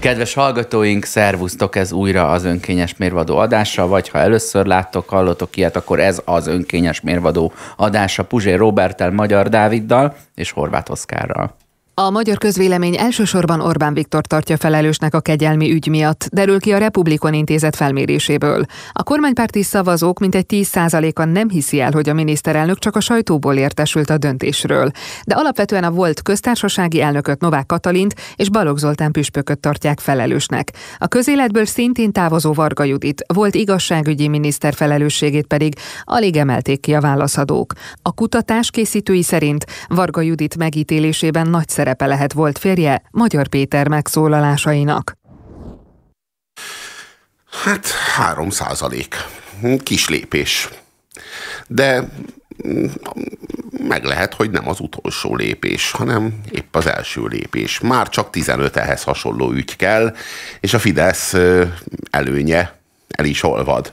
Kedves hallgatóink, szervusztok, ez újra az önkényes mérvadó adása, vagy ha először láttok, hallottok ilyet, akkor ez az önkényes mérvadó adása Puzsé Robertel, Magyar Dáviddal és Horváth Oszkárral. A magyar közvélemény elsősorban Orbán Viktor tartja felelősnek a kegyelmi ügy miatt, derül ki a Republikon intézet felméréséből. A kormánypárti szavazók mintegy 10%-a nem hiszi el, hogy a miniszterelnök csak a sajtóból értesült a döntésről. De alapvetően a volt köztársasági elnököt Novák Katalint és Balogh Zoltán püspököt tartják felelősnek. A közéletből szintén távozó Varga Judit, volt igazságügyi miniszter felelősségét pedig alig emelték ki a válaszadók. A kutatás készítői szerint Varga Judit megítélésében nagy szerepe lehet volt férje Magyar Péter megszólalásainak. Hát három százalék. Kis lépés. De meg lehet, hogy nem az utolsó lépés, hanem épp az első lépés. Már csak 15 ehhez hasonló ügy kell, és a Fidesz előnye el is olvad.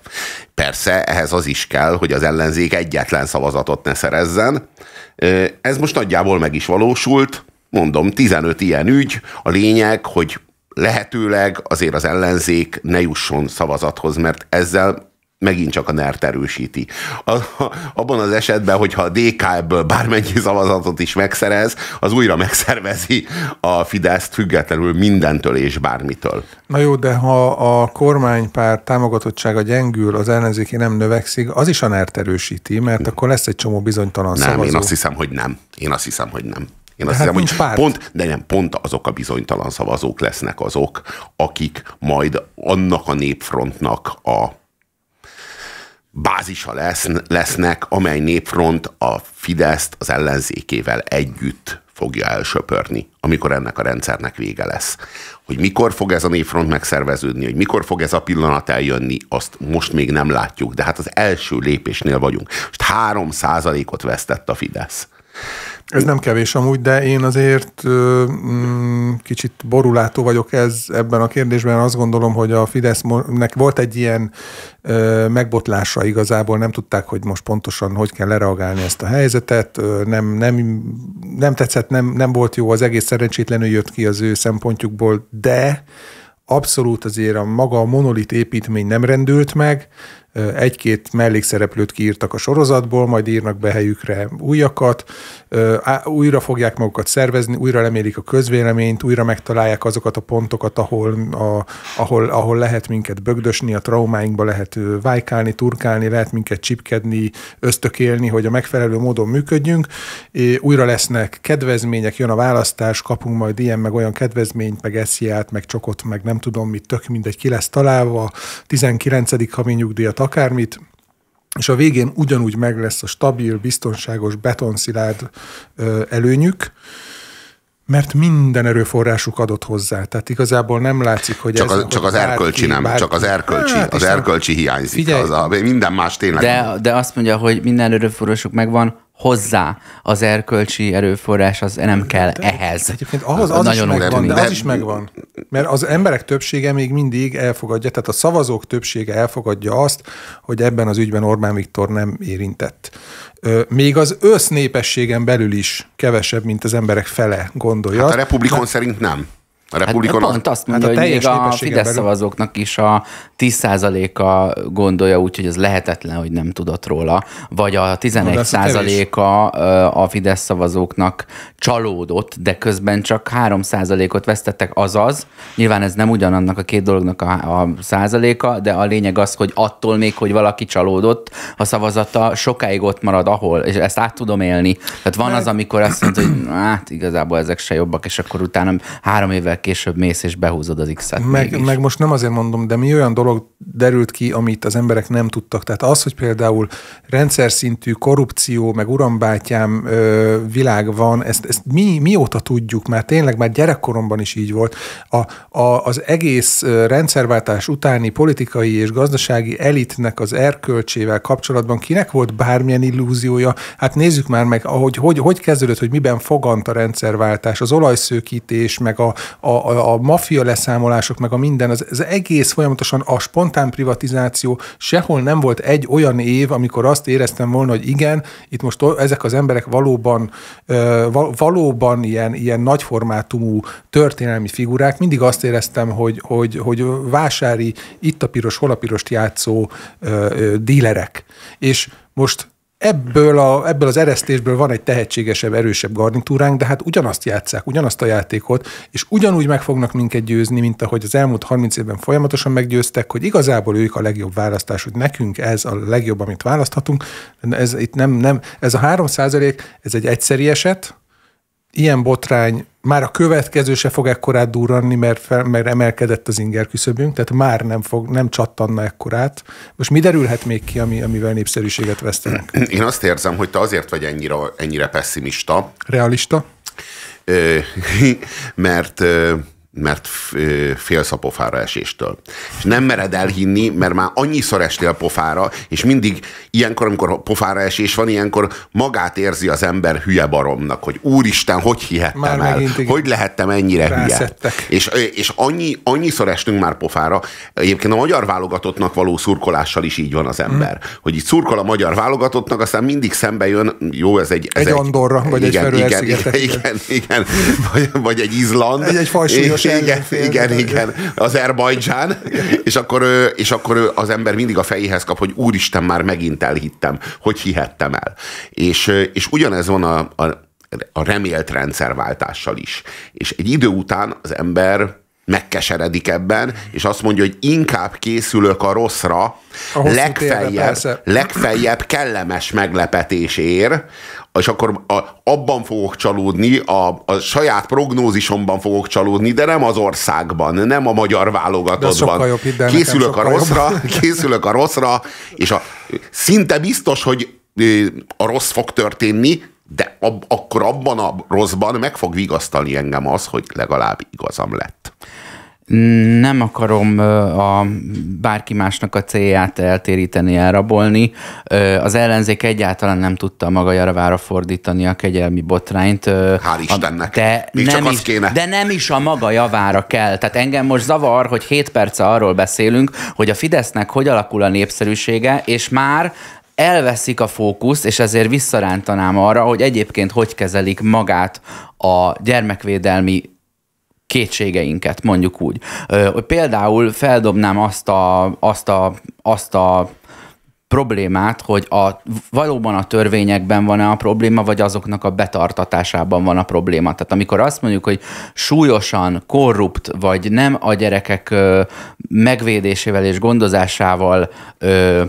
Persze ehhez az is kell, hogy az ellenzék egyetlen szavazatot ne szerezzen. Ez most nagyjából meg is valósult, mondom, 15 ilyen ügy, a lényeg, hogy lehetőleg azért az ellenzék ne jusson szavazathoz, mert ezzel megint csak a NERT erősíti. A, a, abban az esetben, hogyha a DK ebből bármennyi szavazatot is megszerez, az újra megszervezi a Fideszt függetlenül mindentől és bármitől. Na jó, de ha a kormánypár támogatottsága gyengül, az ellenzéki nem növekszik, az is a NERT erősíti, mert akkor lesz egy csomó bizonytalan nem, szavazó. én azt hiszem, hogy nem. Én azt hiszem, hogy nem. Én azt hát hiszem, hogy pont, de nem, pont azok a bizonytalan szavazók lesznek azok, akik majd annak a népfrontnak a bázisa lesz, lesznek, amely népfront a Fideszt az ellenzékével együtt fogja elsöpörni, amikor ennek a rendszernek vége lesz. Hogy mikor fog ez a népfront megszerveződni, hogy mikor fog ez a pillanat eljönni, azt most még nem látjuk, de hát az első lépésnél vagyunk. Most három százalékot vesztett a Fidesz. Ez nem kevés amúgy, de én azért mm, kicsit borulátó vagyok ez ebben a kérdésben. Azt gondolom, hogy a Fidesznek volt egy ilyen megbotlása igazából, nem tudták, hogy most pontosan hogy kell lereagálni ezt a helyzetet. Nem, nem, nem tetszett, nem, nem volt jó, az egész szerencsétlenül jött ki az ő szempontjukból, de abszolút azért a maga a monolit építmény nem rendült meg, egy-két mellékszereplőt kiírtak a sorozatból, majd írnak be helyükre újakat, újra fogják magukat szervezni, újra lemérik a közvéleményt, újra megtalálják azokat a pontokat, ahol, a, ahol, ahol lehet minket bögdösni, a traumáinkba lehet vájkálni, turkálni, lehet minket csipkedni, ösztökélni, hogy a megfelelő módon működjünk. Újra lesznek kedvezmények, jön a választás, kapunk majd ilyen, meg olyan kedvezményt, meg esziát, meg csokot, meg nem tudom mit, tök mindegy, ki lesz találva, 19. havi nyugdíjat, akármit, és a végén ugyanúgy meg lesz a stabil, biztonságos, betonszilárd előnyük, mert minden erőforrásuk adott hozzá. Tehát igazából nem látszik, hogy csak ez... A, csak az erkölcsi nem, bárki. csak az erkölcsi. Hát, az erkölcsi hiányzik. Figyelj, az a, minden más tényleg. De, de azt mondja, hogy minden erőforrásuk megvan, hozzá az erkölcsi erőforrás, az nem kell de, ehhez. Egyébként az, az, Nagyon is megvan, de az is megvan. Mert az emberek többsége még mindig elfogadja, tehát a szavazók többsége elfogadja azt, hogy ebben az ügyben Orbán Viktor nem érintett. Még az össznépességen belül is kevesebb, mint az emberek fele gondolja. Hát a republikon mert, szerint nem. A Republikon hát pont azt mondja, hát a hogy még a Fidesz belül... szavazóknak is a 10%-a gondolja úgy, hogy ez lehetetlen, hogy nem tudott róla, vagy a 11%-a a Fidesz szavazóknak csalódott, de közben csak 3%-ot vesztettek, azaz, nyilván ez nem ugyanannak a két dolognak a, a százaléka, de a lényeg az, hogy attól még, hogy valaki csalódott, a szavazata sokáig ott marad ahol, és ezt át tudom élni. Tehát van Meg... az, amikor azt mondja, hogy hát igazából ezek se jobbak, és akkor utána három évvel évvel később mész és behúzod az X-et. Meg, meg most nem azért mondom, de mi olyan dolog derült ki, amit az emberek nem tudtak. Tehát az, hogy például rendszer szintű korrupció, meg urambátyám ö, világ van, ezt, ezt mi, mióta tudjuk, mert tényleg már gyerekkoromban is így volt. A, a, az egész rendszerváltás utáni politikai és gazdasági elitnek az erkölcsével kapcsolatban kinek volt bármilyen illúziója? Hát nézzük már meg, ahogy, hogy, hogy kezdődött, hogy miben fogant a rendszerváltás, az olajszőkítés, meg a, a, a, a maffia leszámolások, meg a minden, az, az egész folyamatosan a spontán privatizáció, sehol nem volt egy olyan év, amikor azt éreztem volna, hogy igen, itt most ezek az emberek valóban, valóban ilyen, ilyen nagyformátumú történelmi figurák, mindig azt éreztem, hogy, hogy, hogy vásári, itt a piros, hol a pirost játszó dílerek. És most ebből, a, ebből az eresztésből van egy tehetségesebb, erősebb garnitúránk, de hát ugyanazt játszák, ugyanazt a játékot, és ugyanúgy meg fognak minket győzni, mint ahogy az elmúlt 30 évben folyamatosan meggyőztek, hogy igazából ők a legjobb választás, hogy nekünk ez a legjobb, amit választhatunk. Ez, itt nem, nem, ez a 3% ez egy egyszeri eset, ilyen botrány már a következő se fog ekkorát durranni, mert, fel, mert emelkedett az inger küszöbünk, tehát már nem, fog, nem csattanna ekkorát. Most mi derülhet még ki, ami, amivel népszerűséget vesztenek? Én azt érzem, hogy te azért vagy ennyire, ennyire pessimista. Realista? mert mert félsz a pofára eséstől. És nem mered elhinni, mert már annyiszor estél pofára, és mindig ilyenkor, amikor pofára esés van, ilyenkor magát érzi az ember hülye baromnak, hogy úristen, hogy hihettem már el, hogy lehettem ennyire Rászettek. hülye. És, és annyi, annyiszor estünk már pofára, egyébként a magyar válogatottnak való szurkolással is így van az ember, hmm. hogy így szurkol a magyar válogatottnak, aztán mindig szembe jön, jó, ez egy... Ez egy, egy Andorra, vagy igen, egy igen, igen, igen, igen, vagy, vagy egy Izland. Egy, egy fajsúlyos igen, igen, igen, Azerbajdzsán, és akkor, és akkor az ember mindig a fejéhez kap, hogy úristen, már megint elhittem, hogy hihettem el. És, és ugyanez van a, a, a remélt rendszerváltással is. És egy idő után az ember megkeseredik ebben, és azt mondja, hogy inkább készülök a rosszra, a legfeljebb, legfeljebb kellemes meglepetés ér, és akkor a, abban fogok csalódni, a, a saját prognózisomban fogok csalódni, de nem az országban, nem a magyar válogatottban. Jobb, készülök a rosszra, jobb. készülök a rosszra, és a, szinte biztos, hogy a rossz fog történni, de ab, akkor abban a rosszban meg fog vigasztalni engem az, hogy legalább igazam lett. Nem akarom a bárki másnak a célját eltéríteni, elrabolni. Az ellenzék egyáltalán nem tudta maga jaravára fordítani a kegyelmi botrányt. Hál' Istennek. De Még nem, csak is, kéne. de nem is a maga javára kell. Tehát engem most zavar, hogy 7 perce arról beszélünk, hogy a Fidesznek hogy alakul a népszerűsége, és már elveszik a fókusz, és ezért visszarántanám arra, hogy egyébként hogy kezelik magát a gyermekvédelmi kétségeinket, mondjuk úgy. Hogy például feldobnám azt a, azt a, azt a problémát, hogy a, valóban a törvényekben van-e a probléma, vagy azoknak a betartatásában van a probléma. Tehát amikor azt mondjuk, hogy súlyosan korrupt, vagy nem a gyerekek ö, megvédésével és gondozásával ö,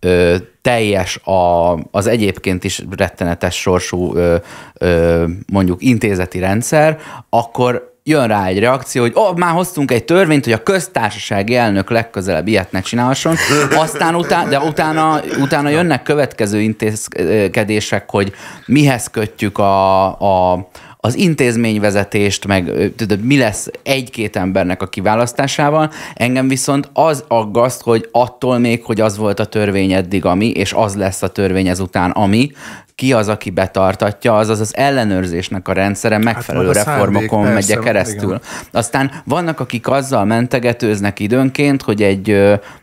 ö, teljes a, az egyébként is rettenetes sorsú ö, ö, mondjuk intézeti rendszer, akkor jön rá egy reakció, hogy oh, már hoztunk egy törvényt, hogy a köztársasági elnök legközelebb ilyet ne csinálhasson, aztán utána, de utána, utána jönnek következő intézkedések, hogy mihez kötjük a, a az intézményvezetést, meg tudod, mi lesz egy-két embernek a kiválasztásával. Engem viszont az aggaszt, hogy attól még, hogy az volt a törvény eddig, ami, és az lesz a törvény ezután, ami, ki az, aki betartatja, azaz az ellenőrzésnek a rendszere hát megfelelő hát reformokon persze, megye keresztül. Igen. Aztán vannak, akik azzal mentegetőznek időnként, hogy egy,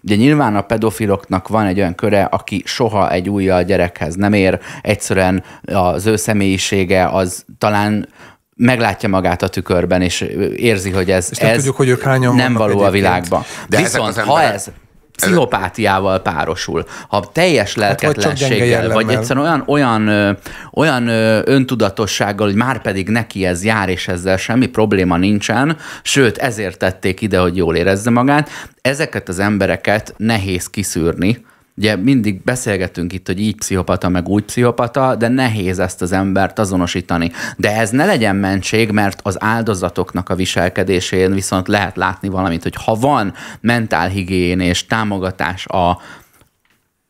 ugye nyilván a pedofiloknak van egy olyan köre, aki soha egy újjal gyerekhez nem ér, egyszerűen az ő személyisége az talán meglátja magát a tükörben, és érzi, hogy ez, ez nem, ez tudjuk, hogy ők nem való a világban. De Viszont ha ez pszichopátiával párosul, ha teljes lelketlenséggel, hát, vagy, vagy egyszerűen olyan, olyan, olyan öntudatossággal, hogy már pedig neki ez jár, és ezzel semmi probléma nincsen, sőt, ezért tették ide, hogy jól érezze magát, ezeket az embereket nehéz kiszűrni, Ugye mindig beszélgetünk itt, hogy így pszichopata, meg úgy pszichopata, de nehéz ezt az embert azonosítani. De ez ne legyen mentség, mert az áldozatoknak a viselkedésén viszont lehet látni valamit, hogy ha van mentálhigién és támogatás a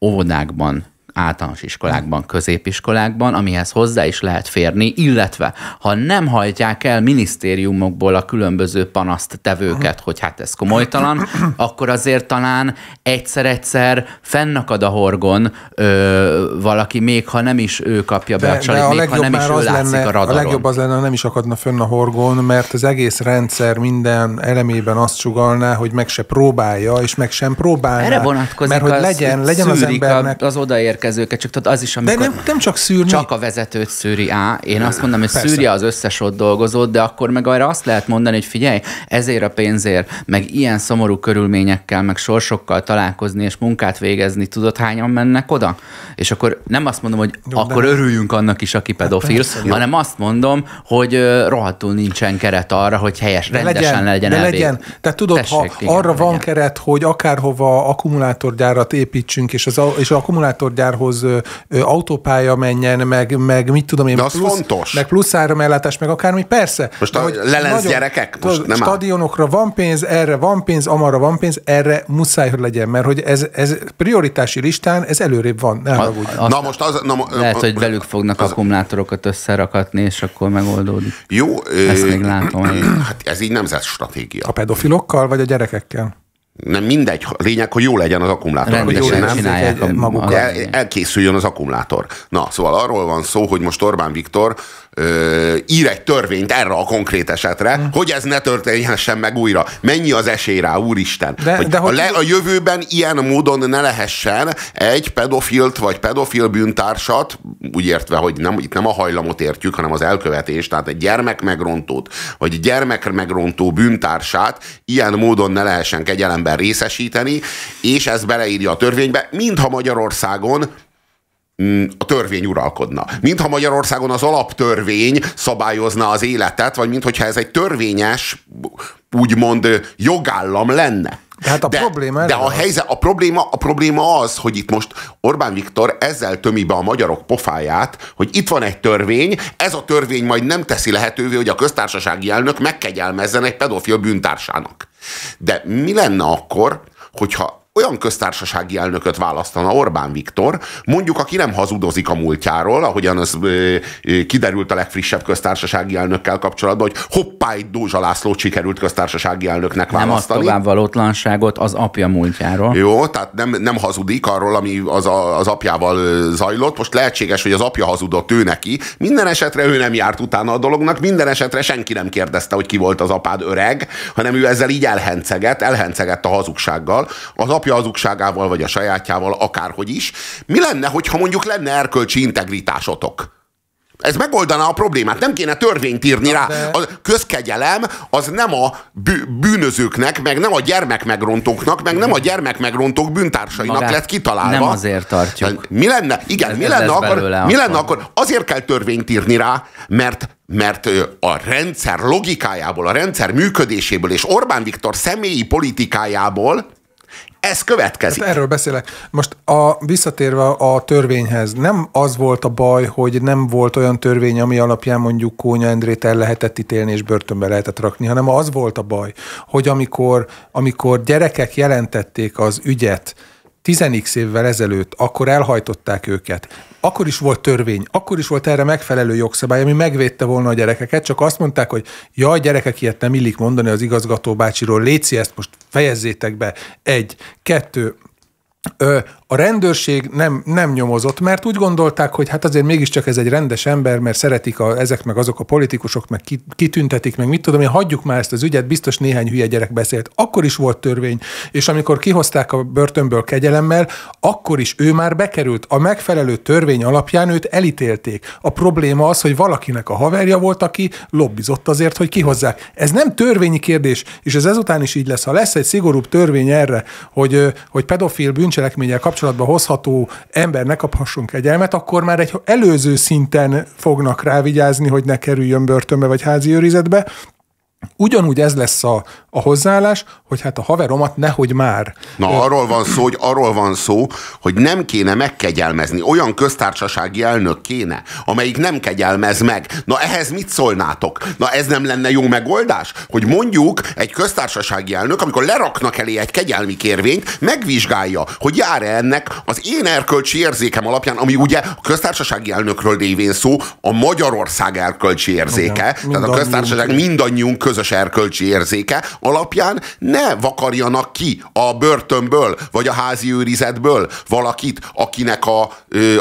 óvodákban, általános iskolákban, középiskolákban, amihez hozzá is lehet férni, illetve ha nem hajtják el minisztériumokból a különböző panaszt tevőket, hogy hát ez komolytalan, akkor azért talán egyszer-egyszer fennakad a horgon ö, valaki, még ha nem is ő kapja be de, a csalit, még ha nem is ő látszik lenne, a radaron. A legjobb az lenne, nem is akadna fönn a horgon, mert az egész rendszer minden elemében azt sugalná, hogy meg se próbálja, és meg sem próbálná. Erre vonatkozik mert hogy legyen, legyen az embernek... az odaérkezőket, csak tudod, az is, amikor de nem, nem csak szűrni. Csak a vezetőt szűri á. Én azt mondom, hogy Persze. szűrje az összes ott dolgozót, de akkor meg arra azt lehet mondani, hogy figyelj, ezért a pénzért, meg ilyen szomorú körülményekkel, meg sorsokkal találkozni és munkát végezni, tudod, hányan mennek oda? És akkor nem azt mondom, hogy Jó, akkor de... örüljünk annak is, aki pedofil, hát persze, hanem azt mondom, hogy rohadtul nincsen keret arra, hogy helyes, de rendesen legyen, legyen de legyen. Tehát tudod, Tessék, ha igen, arra legyen. van keret, hogy akárhova akkumulátorgyárat építsünk, és az, és az akkumulátorgyárhoz autópálya menjen, meg, meg mit tudom én, de az plusz, fontos. meg plusz áramellátás, meg akármi, persze. Most a hogy lelenc nagyon, gyerekek? Most nem stadionokra áll. van pénz, erre van pénz, amarra van pénz, erre muszáj, hogy legyen, mert hogy ez, ez prioritási listán, ez előrébb van. Ne a, a, na most az... Na, lehet, hogy velük fognak az, akkumulátorokat összerakatni, és akkor megoldódik. Jó. Ezt még látom. Hát ez így stratégia. A pedofilokkal, vagy a gyerekekkel? Nem mindegy, a lényeg, hogy jó legyen az akkumulátor. Rendesen hogy csinálják a, maguk. El, elkészüljön az akkumulátor. Na, szóval arról van szó, hogy most Orbán Viktor ö, ír egy törvényt erre a konkrét esetre, hmm. hogy ez ne történhessen meg újra. Mennyi az esély rá, úristen? De, hogy de hogy a, le, a jövőben ilyen módon ne lehessen egy pedofilt vagy pedofil bűntársat, úgy értve, hogy nem, itt nem a hajlamot értjük, hanem az elkövetést, tehát egy gyermekmegrontót, vagy gyermekmegrontó bűntársát ilyen módon ne lehessen kegyelemben részesíteni, és ez beleírja a törvénybe, mintha Magyarországon Mm, a törvény uralkodna. Mintha Magyarországon az alaptörvény szabályozna az életet, vagy mintha ez egy törvényes, úgymond jogállam lenne. De hát a de, probléma de a, helyzet, a, probléma, a probléma az, hogy itt most Orbán Viktor ezzel tömi be a magyarok pofáját, hogy itt van egy törvény, ez a törvény majd nem teszi lehetővé, hogy a köztársasági elnök megkegyelmezzen egy pedofil bűntársának. De mi lenne akkor, hogyha olyan köztársasági elnököt választana Orbán Viktor, mondjuk aki nem hazudozik a múltjáról, ahogyan az ö, ö, kiderült a legfrissebb köztársasági elnökkel kapcsolatban, hogy hoppá, egy Dózsa Lászlót sikerült köztársasági elnöknek választani. Nem a továbbvalótlanságot az apja múltjáról. Jó, tehát nem, nem hazudik arról, ami az, a, az apjával zajlott. Most lehetséges, hogy az apja hazudott ő neki. Minden esetre ő nem járt utána a dolognak, minden esetre senki nem kérdezte, hogy ki volt az apád öreg, hanem ő ezzel így elhencegett, elhencegett a hazugsággal. Az apja apja hazugságával, vagy a sajátjával, akárhogy is. Mi lenne, hogyha mondjuk lenne erkölcsi integritásotok? Ez megoldaná a problémát. Nem kéne törvényt írni rá. A közkegyelem az nem a bűnözőknek, meg nem a gyermekmegrontóknak, meg nem a gyermekmegrontók bűntársainak Magát lett kitalálva. Nem azért tartjuk. Mi lenne? Igen, ez mi lenne, akkor, mi lenne akkor? Azért kell törvényt írni rá, mert mert a rendszer logikájából, a rendszer működéséből és Orbán Viktor személyi politikájából ez következik. Hát erről beszélek. Most a, visszatérve a törvényhez, nem az volt a baj, hogy nem volt olyan törvény, ami alapján mondjuk Kónya Endrét el lehetett ítélni és börtönbe lehetett rakni, hanem az volt a baj, hogy amikor, amikor gyerekek jelentették az ügyet, 10 évvel ezelőtt, akkor elhajtották őket. Akkor is volt törvény, akkor is volt erre megfelelő jogszabály, ami megvédte volna a gyerekeket, csak azt mondták, hogy jaj, gyerekek, ilyet nem illik mondani az igazgató bácsiról, léci ezt most fejezzétek be. Egy, kettő, a rendőrség nem, nem nyomozott, mert úgy gondolták, hogy hát azért mégiscsak ez egy rendes ember, mert szeretik a, ezek meg azok a politikusok, meg kitüntetik, meg mit tudom én, hagyjuk már ezt az ügyet, biztos néhány hülye gyerek beszélt. Akkor is volt törvény, és amikor kihozták a börtönből kegyelemmel, akkor is ő már bekerült. A megfelelő törvény alapján őt elítélték. A probléma az, hogy valakinek a haverja volt, aki lobbizott azért, hogy kihozzák. Ez nem törvényi kérdés, és ez ezután is így lesz. Ha lesz egy szigorúbb törvény erre, hogy, hogy pedofil bűncselekménnyel kapcsolatban hozható ember ne kaphasson kegyelmet, akkor már egy előző szinten fognak rávigyázni, hogy ne kerüljön börtönbe vagy házi őrizetbe, Ugyanúgy ez lesz a, a hozzáállás, hogy hát a haveromat nehogy már. Na, ö... arról van szó, hogy arról van szó, hogy nem kéne megkegyelmezni. Olyan köztársasági elnök kéne, amelyik nem kegyelmez meg. Na, ehhez mit szólnátok? Na, ez nem lenne jó megoldás? Hogy mondjuk egy köztársasági elnök, amikor leraknak elé egy kegyelmi kérvényt, megvizsgálja, hogy jár-e ennek az én erkölcsi érzékem alapján, ami ugye a köztársasági elnökről lévén szó, a Magyarország erkölcsi érzéke, Igen, tehát a köztársaság mindannyiunk közös erkölcsi érzéke alapján ne vakarjanak ki a börtönből, vagy a házi őrizetből valakit, akinek a,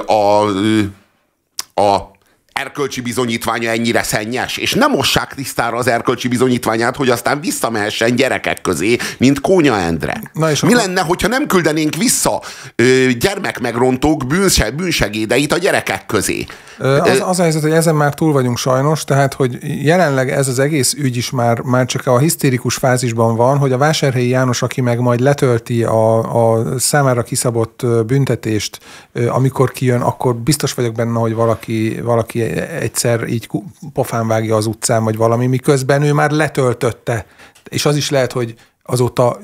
a, a, a erkölcsi bizonyítványa ennyire szennyes, és nem mossák tisztára az erkölcsi bizonyítványát, hogy aztán visszamehessen gyerekek közé, mint Kónya Endre. Na és Mi akkor... lenne, hogyha nem küldenénk vissza ö, gyermekmegrontók bűnse, bűnsegédeit a gyerekek közé? Az, az a helyzet, hogy ezen már túl vagyunk sajnos, tehát, hogy jelenleg ez az egész ügy is már, már csak a hisztérikus fázisban van, hogy a Vásárhelyi János, aki meg majd letölti a, a számára kiszabott büntetést, amikor kijön, akkor biztos vagyok benne, hogy valaki, valaki egyszer így pofán vágja az utcán, vagy valami, miközben ő már letöltötte. És az is lehet, hogy azóta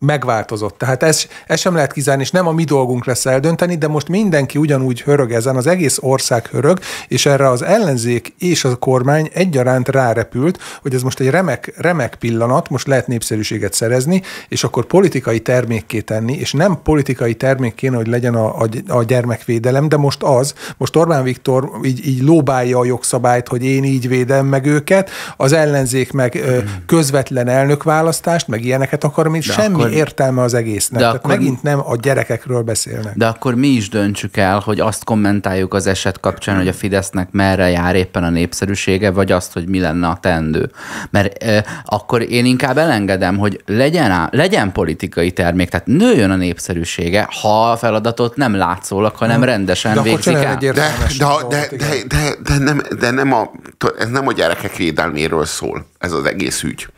megváltozott. Tehát ez, ez sem lehet kizárni, és nem a mi dolgunk lesz eldönteni, de most mindenki ugyanúgy hörög ezen, az egész ország hörög, és erre az ellenzék és a kormány egyaránt rárepült, hogy ez most egy remek, remek pillanat, most lehet népszerűséget szerezni, és akkor politikai termékké tenni, és nem politikai termék kéne, hogy legyen a, a, a gyermekvédelem, de most az, most Orbán Viktor így, így lóbálja a jogszabályt, hogy én így védem meg őket, az ellenzék meg hmm. közvetlen elnökválasztást, meg ilyeneket akar, mint semmi akkor értelme az egésznek. De Tehát akkor, megint nem a gyerekekről beszélnek. De akkor mi is döntsük el, hogy azt kommentáljuk az eset kapcsán, hogy a Fidesznek merre jár éppen a népszerűsége, vagy azt, hogy mi lenne a tendő. Mert e, akkor én inkább elengedem, hogy legyen, á, legyen politikai termék, tehát nőjön a népszerűsége, ha a feladatot nem látszólag, hanem rendesen de végzik el. De, de, de, de, de, de, nem, de nem a, ez nem a gyerekek védelméről szól, ez az egész ügy.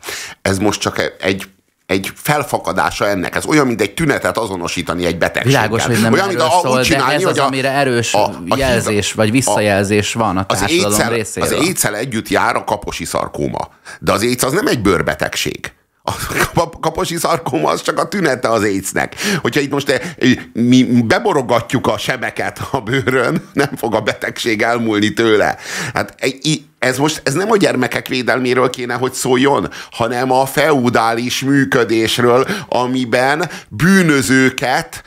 Ez most csak egy egy felfakadása ennek. Ez olyan, mint egy tünetet azonosítani egy betegséggel. Világos, hogy nem olyan, mint a, szól, csinálni, de ez az, a, amire erős a, a, jelzés, vagy visszajelzés a, van a társadalom az étszel, részéről. Az étszel együtt jár a kaposi szarkóma. De az éjsz az nem egy bőrbetegség. A kaposi szarkóma az csak a tünete az éjsznek. Hogyha itt most eh, mi beborogatjuk a sebeket a bőrön, nem fog a betegség elmúlni tőle. Hát ez most ez nem a gyermekek védelméről kéne, hogy szóljon, hanem a feudális működésről, amiben bűnözőket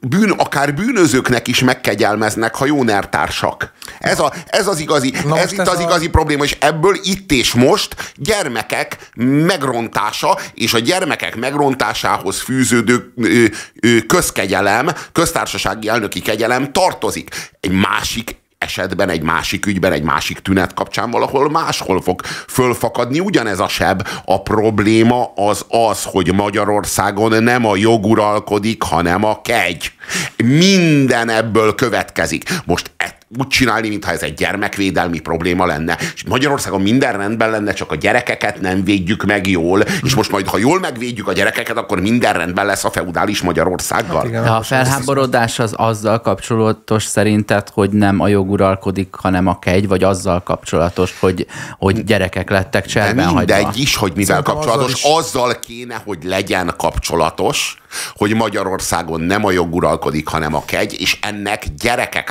bűn, akár bűnözőknek is megkegyelmeznek, ha jó nertársak. Ez, a, ez az igazi, Na ez itt ez az a... igazi probléma, és ebből itt és most gyermekek megrontása, és a gyermekek megrontásához fűződő ö, ö, közkegyelem, köztársasági elnöki kegyelem tartozik. Egy másik esetben, egy másik ügyben, egy másik tünet kapcsán valahol máshol fog fölfakadni ugyanez a seb. A probléma az az, hogy Magyarországon nem a jog uralkodik, hanem a kegy. Minden ebből következik. Most úgy csinálni, mintha ez egy gyermekvédelmi probléma lenne. És Magyarországon minden rendben lenne, csak a gyerekeket nem védjük meg jól, és most majd, ha jól megvédjük a gyerekeket, akkor minden rendben lesz a feudális Magyarországgal. Hát igen, De a felháborodás az azzal kapcsolatos szerinted, hogy nem a jog uralkodik, hanem a kegy, vagy azzal kapcsolatos, hogy, hogy gyerekek lettek cserben De mindegy hagyva. is, hogy mivel Szerintem kapcsolatos, azzal, is... azzal kéne, hogy legyen kapcsolatos, hogy Magyarországon nem a jog uralkodik, hanem a kegy, és ennek gyerekek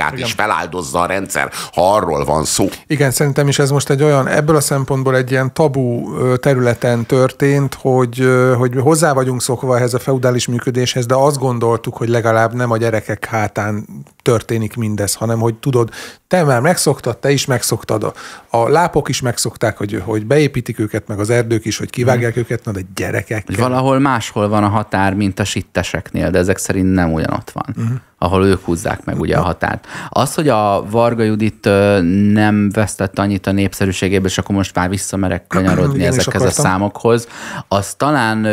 ártatlanságát Igen. is feláldozza a rendszer, ha arról van szó. Igen, szerintem is ez most egy olyan, ebből a szempontból egy ilyen tabu területen történt, hogy, hogy hozzá vagyunk szokva ehhez a feudális működéshez, de azt gondoltuk, hogy legalább nem a gyerekek hátán történik mindez, hanem hogy tudod, te már megszoktad, te is megszoktad, a, a lápok is megszokták, hogy, hogy beépítik őket, meg az erdők is, hogy kivágják hmm. őket, na de gyerekek. Valahol máshol van a határ, mint a sitteseknél, de ezek szerint nem ugyan ott van. Hmm ahol ők húzzák meg ugye a határt. Az, hogy a Varga Judit nem vesztett annyit a népszerűségébe, és akkor most már visszamerek kanyarodni ezekhez a számokhoz, az talán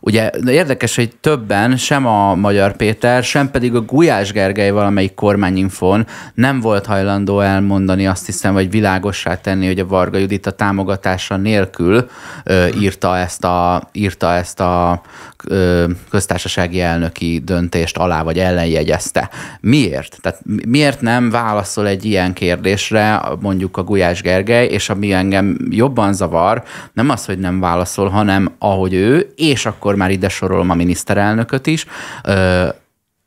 ugye érdekes, hogy többen, sem a Magyar Péter, sem pedig a Gulyás Gergely valamelyik kormányinfon nem volt hajlandó elmondani azt hiszem, vagy világossá tenni, hogy a Varga Judit a támogatása nélkül írta ezt a, írta ezt a köztársasági elnöki döntést alá, vagy ellenjegyezte kérdezte. Miért? Tehát miért nem válaszol egy ilyen kérdésre mondjuk a Gulyás Gergely, és ami engem jobban zavar, nem az, hogy nem válaszol, hanem ahogy ő, és akkor már ide sorolom a miniszterelnököt is,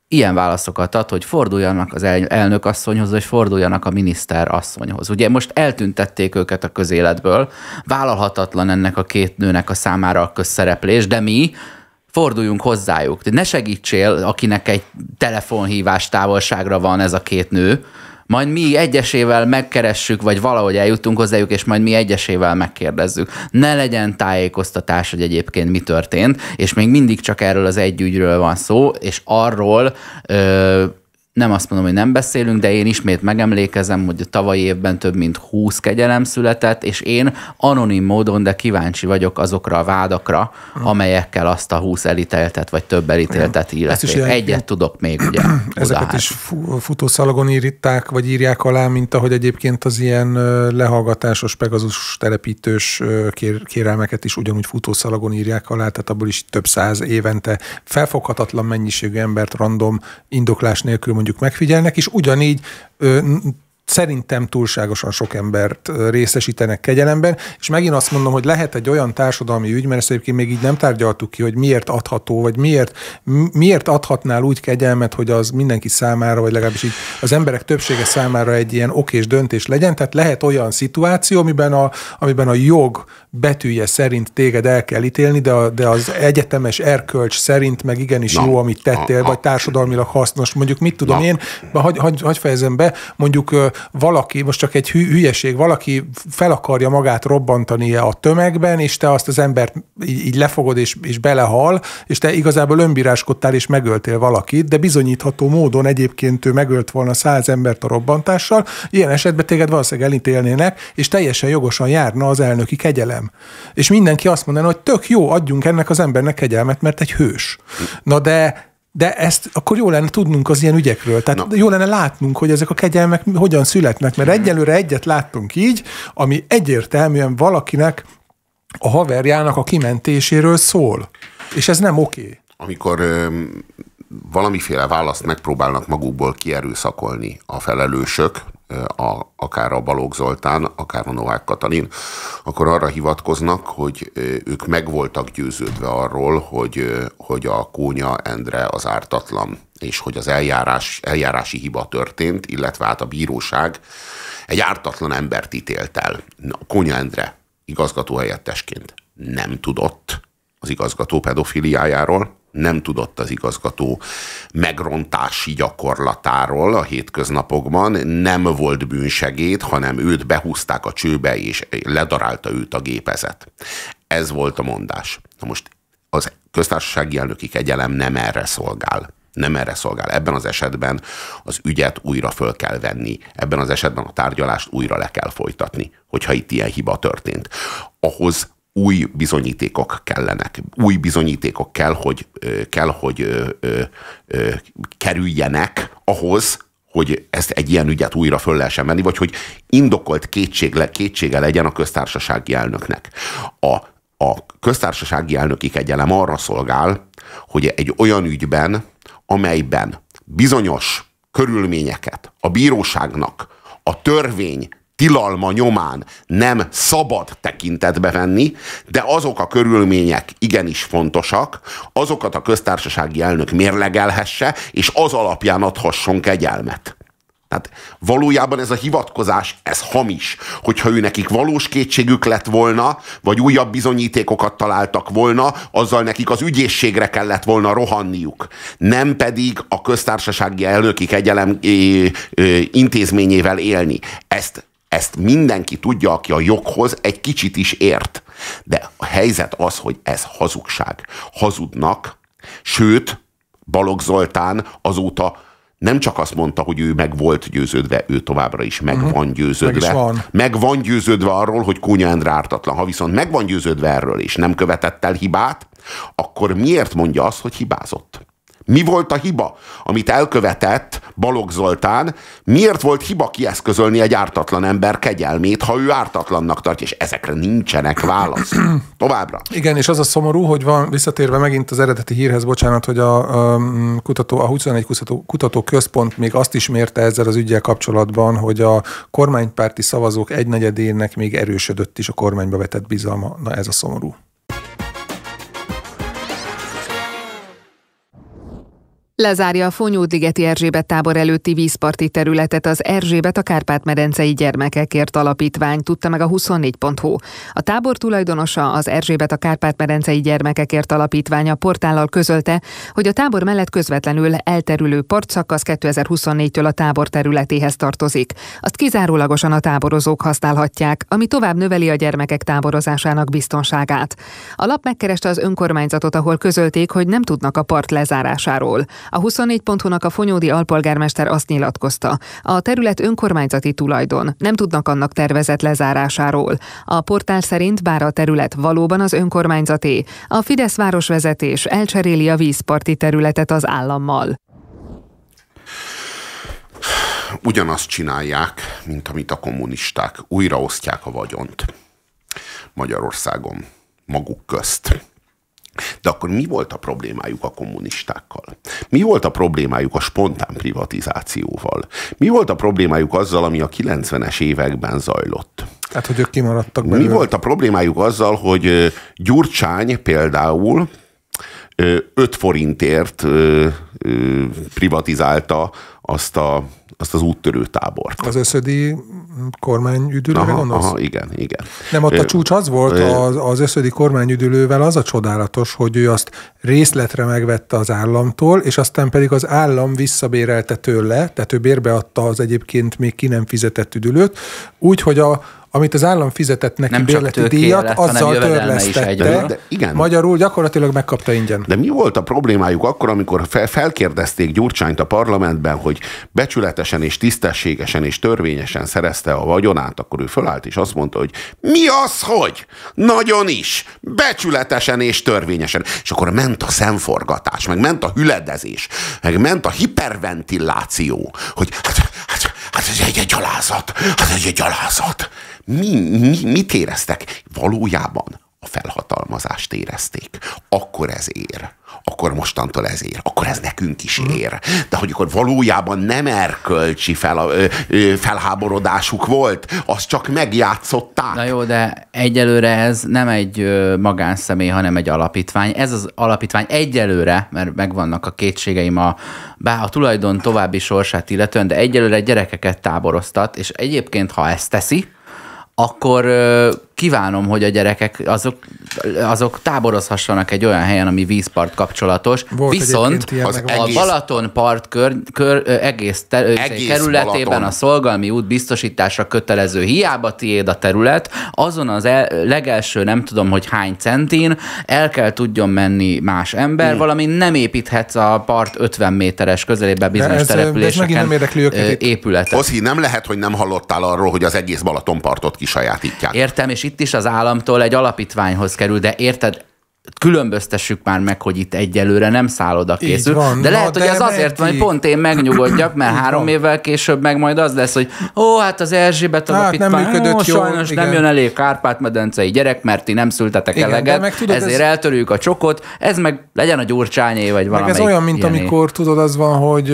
ilyen válaszokat ad, hogy forduljanak az elnök asszonyhoz, vagy forduljanak a miniszter asszonyhoz. Ugye most eltüntették őket a közéletből, vállalhatatlan ennek a két nőnek a számára a közszereplés, de mi forduljunk hozzájuk. De ne segítsél, akinek egy telefonhívás távolságra van ez a két nő, majd mi egyesével megkeressük, vagy valahogy eljutunk hozzájuk, és majd mi egyesével megkérdezzük. Ne legyen tájékoztatás, hogy egyébként mi történt, és még mindig csak erről az egy ügyről van szó, és arról ö, nem azt mondom, hogy nem beszélünk, de én ismét megemlékezem, hogy a tavalyi évben több mint 20 kegyelem született, és én anonim módon, de kíváncsi vagyok azokra a vádakra, amelyekkel azt a 20 elítéltet, vagy több elítéltet illették. Egyet tudok még, ugye. Ezeket is futószalagon írták, vagy írják alá, mint ahogy egyébként az ilyen lehallgatásos, pegazus telepítős kér, kérelmeket is ugyanúgy futószalagon írják alá, tehát abból is több száz évente felfoghatatlan mennyiségű embert random indoklás nélkül mondjuk megfigyelnek, és ugyanígy szerintem túlságosan sok embert részesítenek kegyelemben, és megint azt mondom, hogy lehet egy olyan társadalmi ügy, mert ezt egyébként még így nem tárgyaltuk ki, hogy miért adható, vagy miért, miért adhatnál úgy kegyelmet, hogy az mindenki számára, vagy legalábbis így az emberek többsége számára egy ilyen okés döntés legyen. Tehát lehet olyan szituáció, amiben a, amiben a jog betűje szerint téged el kell ítélni, de, a, de az egyetemes erkölcs szerint meg igenis Na, jó, amit tettél, vagy társadalmilag hasznos. Mondjuk mit tudom Na. én, hagy, hagy, hagy fejezem be, mondjuk valaki, most csak egy hülyeség, valaki fel akarja magát robbantani a tömegben, és te azt az embert így, így lefogod és, és belehal, és te igazából önbíráskodtál és megöltél valakit, de bizonyítható módon egyébként ő megölt volna száz embert a robbantással, ilyen esetben téged valószínűleg elítélnének, és teljesen jogosan járna az elnöki kegyelem. És mindenki azt mondaná, hogy tök jó, adjunk ennek az embernek kegyelmet, mert egy hős. Na de de ezt akkor jó lenne tudnunk az ilyen ügyekről. Tehát Na. jó lenne látnunk, hogy ezek a kegyelmek hogyan születnek, mert egyelőre egyet láttunk így, ami egyértelműen valakinek a haverjának a kimentéséről szól. És ez nem oké. Okay. Amikor ö, valamiféle választ megpróbálnak magukból kierőszakolni a felelősök, a, akár a Balogh Zoltán, akár a Novák Katalin, akkor arra hivatkoznak, hogy ők meg voltak győződve arról, hogy, hogy a Kónya Endre az ártatlan, és hogy az eljárás, eljárási hiba történt, illetve hát a bíróság egy ártatlan embert ítélt el. Kónya Endre igazgatóhelyettesként nem tudott az igazgató pedofiliájáról, nem tudott az igazgató megrontási gyakorlatáról a hétköznapokban, nem volt bűnsegéd, hanem őt behúzták a csőbe, és ledarálta őt a gépezet. Ez volt a mondás. Na most az köztársasági elnöki kegyelem nem erre szolgál nem erre szolgál. Ebben az esetben az ügyet újra föl kell venni. Ebben az esetben a tárgyalást újra le kell folytatni, hogyha itt ilyen hiba történt. Ahhoz új bizonyítékok kellenek. Új bizonyítékok kell, hogy, kell, hogy ö, ö, ö, kerüljenek ahhoz, hogy ezt egy ilyen ügyet újra föl lehessen menni, vagy hogy indokolt kétségle, kétsége legyen a köztársasági elnöknek. A, a köztársasági elnöki kegyelem arra szolgál, hogy egy olyan ügyben, amelyben bizonyos körülményeket a bíróságnak a törvény tilalma nyomán nem szabad tekintetbe venni, de azok a körülmények igenis fontosak, azokat a köztársasági elnök mérlegelhesse, és az alapján adhasson kegyelmet. Tehát valójában ez a hivatkozás, ez hamis. Hogyha ő nekik valós kétségük lett volna, vagy újabb bizonyítékokat találtak volna, azzal nekik az ügyészségre kellett volna rohanniuk. Nem pedig a köztársasági elnöki kegyelem intézményével élni. Ezt ezt mindenki tudja, aki a joghoz egy kicsit is ért. De a helyzet az, hogy ez hazugság. Hazudnak, sőt, Balogh Zoltán azóta nem csak azt mondta, hogy ő meg volt győződve, ő továbbra is meg uh-huh. van győződve. Meg, van. meg van győződve arról, hogy Kónya Endre ártatlan. Ha viszont meg van győződve erről, és nem követett el hibát, akkor miért mondja azt, hogy hibázott? Mi volt a hiba, amit elkövetett Balogh Zoltán? Miért volt hiba kieszközölni egy ártatlan ember kegyelmét, ha ő ártatlannak tartja, és ezekre nincsenek válasz. Továbbra. Igen, és az a szomorú, hogy van, visszatérve megint az eredeti hírhez, bocsánat, hogy a, a, kutató, a 21 kutató, kutató központ még azt is mérte ezzel az ügyel kapcsolatban, hogy a kormánypárti szavazók egynegyedének még erősödött is a kormányba vetett bizalma. Na ez a szomorú. Lezárja a Fonyód-ligeti Erzsébet tábor előtti vízparti területet az Erzsébet a Kárpát-medencei gyermekekért alapítvány, tudta meg a 24.hu. A tábor tulajdonosa az Erzsébet a Kárpát-medencei gyermekekért alapítványa portállal közölte, hogy a tábor mellett közvetlenül elterülő partszakasz 2024-től a tábor területéhez tartozik. Azt kizárólagosan a táborozók használhatják, ami tovább növeli a gyermekek táborozásának biztonságát. A lap megkereste az önkormányzatot, ahol közölték, hogy nem tudnak a part lezárásáról. A 24 pontonak a fonyódi alpolgármester azt nyilatkozta. A terület önkormányzati tulajdon, nem tudnak annak tervezett lezárásáról. A portál szerint bár a terület valóban az önkormányzaté, a Fidesz városvezetés elcseréli a vízparti területet az állammal. Ugyanazt csinálják, mint amit a kommunisták. Újraosztják a vagyont Magyarországon maguk közt. De akkor mi volt a problémájuk a kommunistákkal? Mi volt a problémájuk a spontán privatizációval? Mi volt a problémájuk azzal, ami a 90-es években zajlott? Hát, hogy ők kimaradtak belőle. Mi volt a problémájuk azzal, hogy Gyurcsány például 5 forintért privatizálta azt, a, azt az úttörő tábort. Az összödi kormányüdülőre gondolsz? Aha, igen, igen. Nem, ott a csúcs az volt az, az összödi kormányüdülővel az a csodálatos, hogy ő azt részletre megvette az államtól, és aztán pedig az állam visszabérelte tőle, tehát ő bérbeadta az egyébként még ki nem fizetett üdülőt, úgy, hogy a, amit az állam fizetett neki nem bérleti díjat, lett, azzal törlesztette. De, igen. Magyarul gyakorlatilag megkapta ingyen. De mi volt a problémájuk akkor, amikor fel, felkérdezték Gyurcsányt a parlamentben, hogy becsületesen és tisztességesen és törvényesen szerezte a vagyonát, akkor ő fölállt és azt mondta, hogy mi az, hogy? Nagyon is. Becsületesen és törvényesen. És akkor ment a szemforgatás, meg ment a hüledezés, meg ment a hiperventiláció, hogy hát, hát, hát ez egy, egy gyalázat, hát ez egy gyalázat mi, mi, mit éreztek? Valójában a felhatalmazást érezték. Akkor ez ér. Akkor mostantól ez ér. Akkor ez nekünk is mhm. ér. De hogy akkor valójában nem erkölcsi fel, ö, ö, felháborodásuk volt, az csak megjátszották. Na jó, de egyelőre ez nem egy magánszemély, hanem egy alapítvány. Ez az alapítvány egyelőre, mert megvannak a kétségeim a, bár a tulajdon további sorsát illetően, de egyelőre gyerekeket táboroztat, és egyébként, ha ezt teszi, akkor kívánom, hogy a gyerekek azok, azok táborozhassanak egy olyan helyen, ami vízpart kapcsolatos. Volt Viszont az a egész... Balaton part kör, kör, egész, te, egész kerületében Balaton. a szolgalmi út biztosításra kötelező. Hiába tiéd a terület, azon az el, legelső nem tudom, hogy hány centin el kell tudjon menni más ember, hmm. valami nem építhetsz a part 50 méteres közelében bizonyos ez, településeken ez nem épületet. Oszi, nem lehet, hogy nem hallottál arról, hogy az egész Balatonpartot kisajátítják. Értem, és itt is az államtól egy alapítványhoz kerül, de érted, különböztessük már meg, hogy itt egyelőre nem szálloda készül. Van, de lehet, de hogy ez azért van, hogy pont én megnyugodjak, mert Így három van. évvel később meg majd az lesz, hogy ó, hát az Erzsébet hát alapítvány, nem működött ó, jó, sajnos igen. nem jön elég Kárpát-medencei gyerek, mert ti nem szültetek igen, eleget, tudod, ezért ez... eltörjük a csokot, ez meg legyen a gyurcsányé, vagy valami. Ez olyan, mint amikor tudod, az van, hogy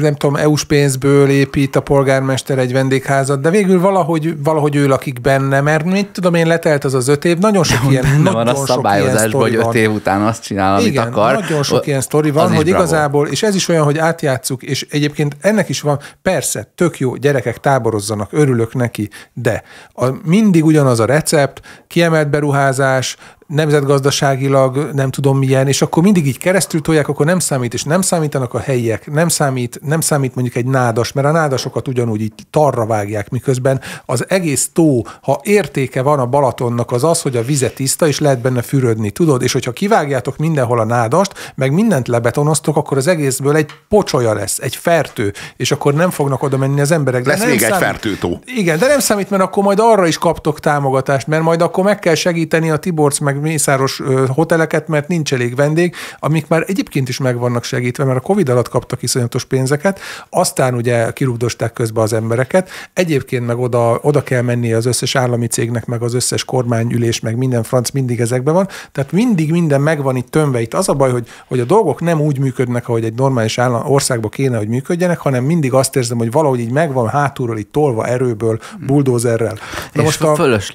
nem tudom, EU-s pénzből épít a polgármester egy vendégházat, de végül valahogy, valahogy ő lakik benne, mert mit tudom én, letelt az az öt év, nagyon sok ilyen, nagyon sok szabályozásban, hogy öt év után azt csinál, amit Igen, akar. nagyon sok ilyen sztori van, hogy bravo. igazából, és ez is olyan, hogy átjátszuk, és egyébként ennek is van, persze, tök jó, gyerekek táborozzanak, örülök neki, de a, mindig ugyanaz a recept, kiemelt beruházás, nemzetgazdaságilag nem tudom milyen, és akkor mindig így keresztül tolják, akkor nem számít, és nem számítanak a helyiek, nem számít, nem számít mondjuk egy nádas, mert a nádasokat ugyanúgy így tarra vágják, miközben az egész tó, ha értéke van a Balatonnak, az az, hogy a vize tiszta, és lehet benne fürödni, tudod? És hogyha kivágjátok mindenhol a nádast, meg mindent lebetonoztok, akkor az egészből egy pocsolya lesz, egy fertő, és akkor nem fognak oda menni az emberek. De lesz még számít, egy fertőtó. Igen, de nem számít, mert akkor majd arra is kaptok támogatást, mert majd akkor meg kell segíteni a Tiborcs meg mészáros hoteleket, mert nincs elég vendég, amik már egyébként is meg vannak segítve, mert a Covid alatt kaptak iszonyatos pénzeket, aztán ugye kirugdosták közbe az embereket, egyébként meg oda, oda kell menni az összes állami cégnek, meg az összes kormányülés, meg minden franc mindig ezekben van, tehát mindig minden megvan itt tömve. Itt az a baj, hogy, hogy a dolgok nem úgy működnek, ahogy egy normális állam, országban kéne, hogy működjenek, hanem mindig azt érzem, hogy valahogy így megvan hátulról, így tolva erőből, buldózerrel. Na most a, fölös,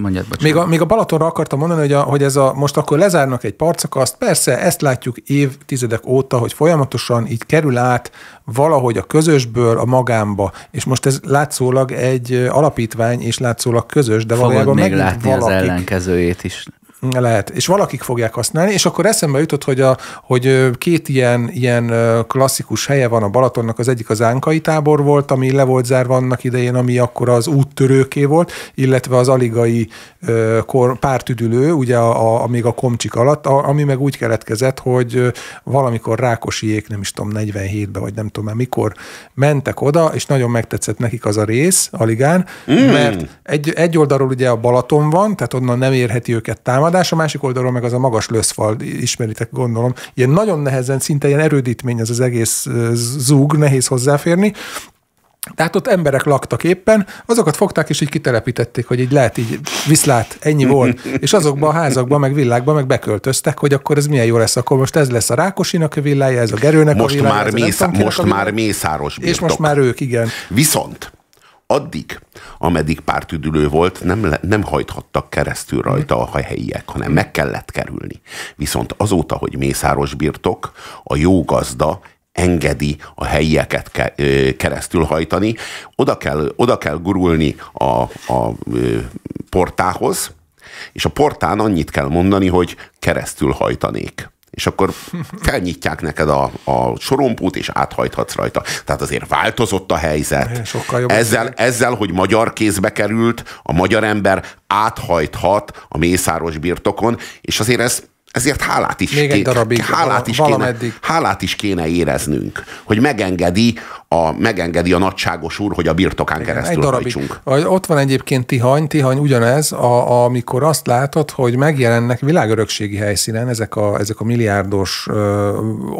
mondjad, még a, még a Balatonra akartam mondani, hogy, a, hogy ez a, most akkor lezárnak egy parcakaszt, persze ezt látjuk évtizedek óta, hogy folyamatosan így kerül át valahogy a közösből a magámba, és most ez látszólag egy alapítvány, és látszólag közös, de Fogod valójában még látni valakik, az ellenkezőjét is. Lehet, és valakik fogják használni, és akkor eszembe jutott, hogy, a, hogy két ilyen, ilyen klasszikus helye van a Balatonnak, az egyik az Ánkai tábor volt, ami le volt zárva annak idején, ami akkor az úttörőké volt, illetve az aligai kor, pártüdülő, ugye a, a, még a komcsik alatt, a, ami meg úgy keletkezett, hogy valamikor Rákosiék, nem is tudom, 47-ben, vagy nem tudom már mikor mentek oda, és nagyon megtetszett nekik az a rész, Aligán, mm. mert egy, egy oldalról ugye a Balaton van, tehát onnan nem érheti őket támadás, a másik oldalról meg az a magas löszfal, ismeritek gondolom, ilyen nagyon nehezen, szinte ilyen erődítmény az az egész zúg, nehéz hozzáférni, tehát ott emberek laktak éppen, azokat fogták és így kitelepítették, hogy így lehet így viszlát, ennyi volt, és azokban a házakban, meg világban meg beköltöztek, hogy akkor ez milyen jó lesz, akkor most ez lesz a Rákosinak a villája, ez a Gerőnek most a villája. Már mészá, most már mészáros birtok. És most már ők, igen. Viszont addig, ameddig pártüdülő volt, nem, nem hajthattak keresztül rajta a helyiek, hanem meg kellett kerülni. Viszont azóta, hogy mészáros birtok, a jó gazda engedi a helyieket ke, keresztül hajtani, oda kell, oda kell gurulni a, a portához, és a portán annyit kell mondani, hogy keresztül hajtanék és akkor felnyitják neked a, a sorompót, és áthajthatsz rajta. Tehát azért változott a helyzet. Sokkal ezzel, ezzel, hogy magyar kézbe került, a magyar ember áthajthat a mészáros birtokon, és azért ez ezért hálát is, Még egy darabig, hálát, is kéne, hálát is kéne éreznünk, hogy megengedi a, megengedi a nagyságos úr, hogy a birtokán Igen, keresztül hajtsunk. Ott van egyébként Tihany, Tihany ugyanez, a, amikor azt látod, hogy megjelennek világörökségi helyszínen ezek a, ezek a milliárdos uh,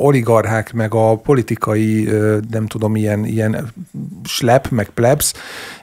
oligarchák, meg a politikai, uh, nem tudom, ilyen, ilyen slep, meg plebs,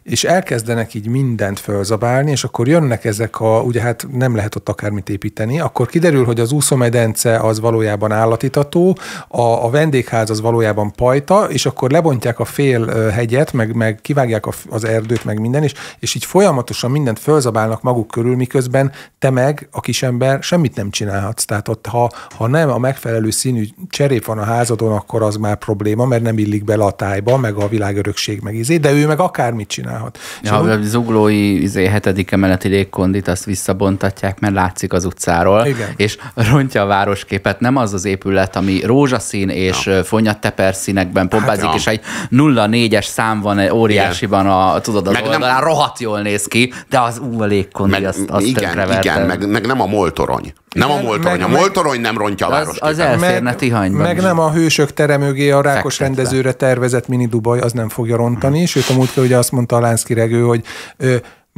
és elkezdenek így mindent fölzabálni, és akkor jönnek ezek a, ugye hát nem lehet ott akármit építeni, akkor kiderül, hogy az úszómedence az valójában állatitató, a, a vendégház az valójában pajta, és akkor lebontják a fél hegyet, meg, meg kivágják az erdőt, meg minden, és, és így folyamatosan mindent fölzabálnak maguk körül, miközben te meg, a kisember, semmit nem csinálhatsz. Tehát ott, ha, ha nem a megfelelő színű cserép van a házadon, akkor az már probléma, mert nem illik bele a tájba, meg a világörökség meg izé, de ő meg akármit csinál csinálhat. Ja, a zuglói izé, hetedik emeleti légkondit azt visszabontatják, mert látszik az utcáról, Igen. és rontja a városképet. Nem az az épület, ami rózsaszín és ja. fonyatteper színekben pompázik, hát, ja. és egy 0-4-es szám van óriásiban a, tudod, az meg oldalán, nem, rohadt jól néz ki, de az ú, a légkondi, meg, azt, azt igen, igen, meg, meg nem a moltorony. Nem a moltorony, a moltorony nem rontja a város. Az, az elférne Tihanyban. Meg nem a hősök tere mögé a rákos Fektetve. rendezőre tervezett mini Dubaj, az nem fogja rontani, hmm. sőt a múltkor ugye azt mondta a Lánszki Regő, hogy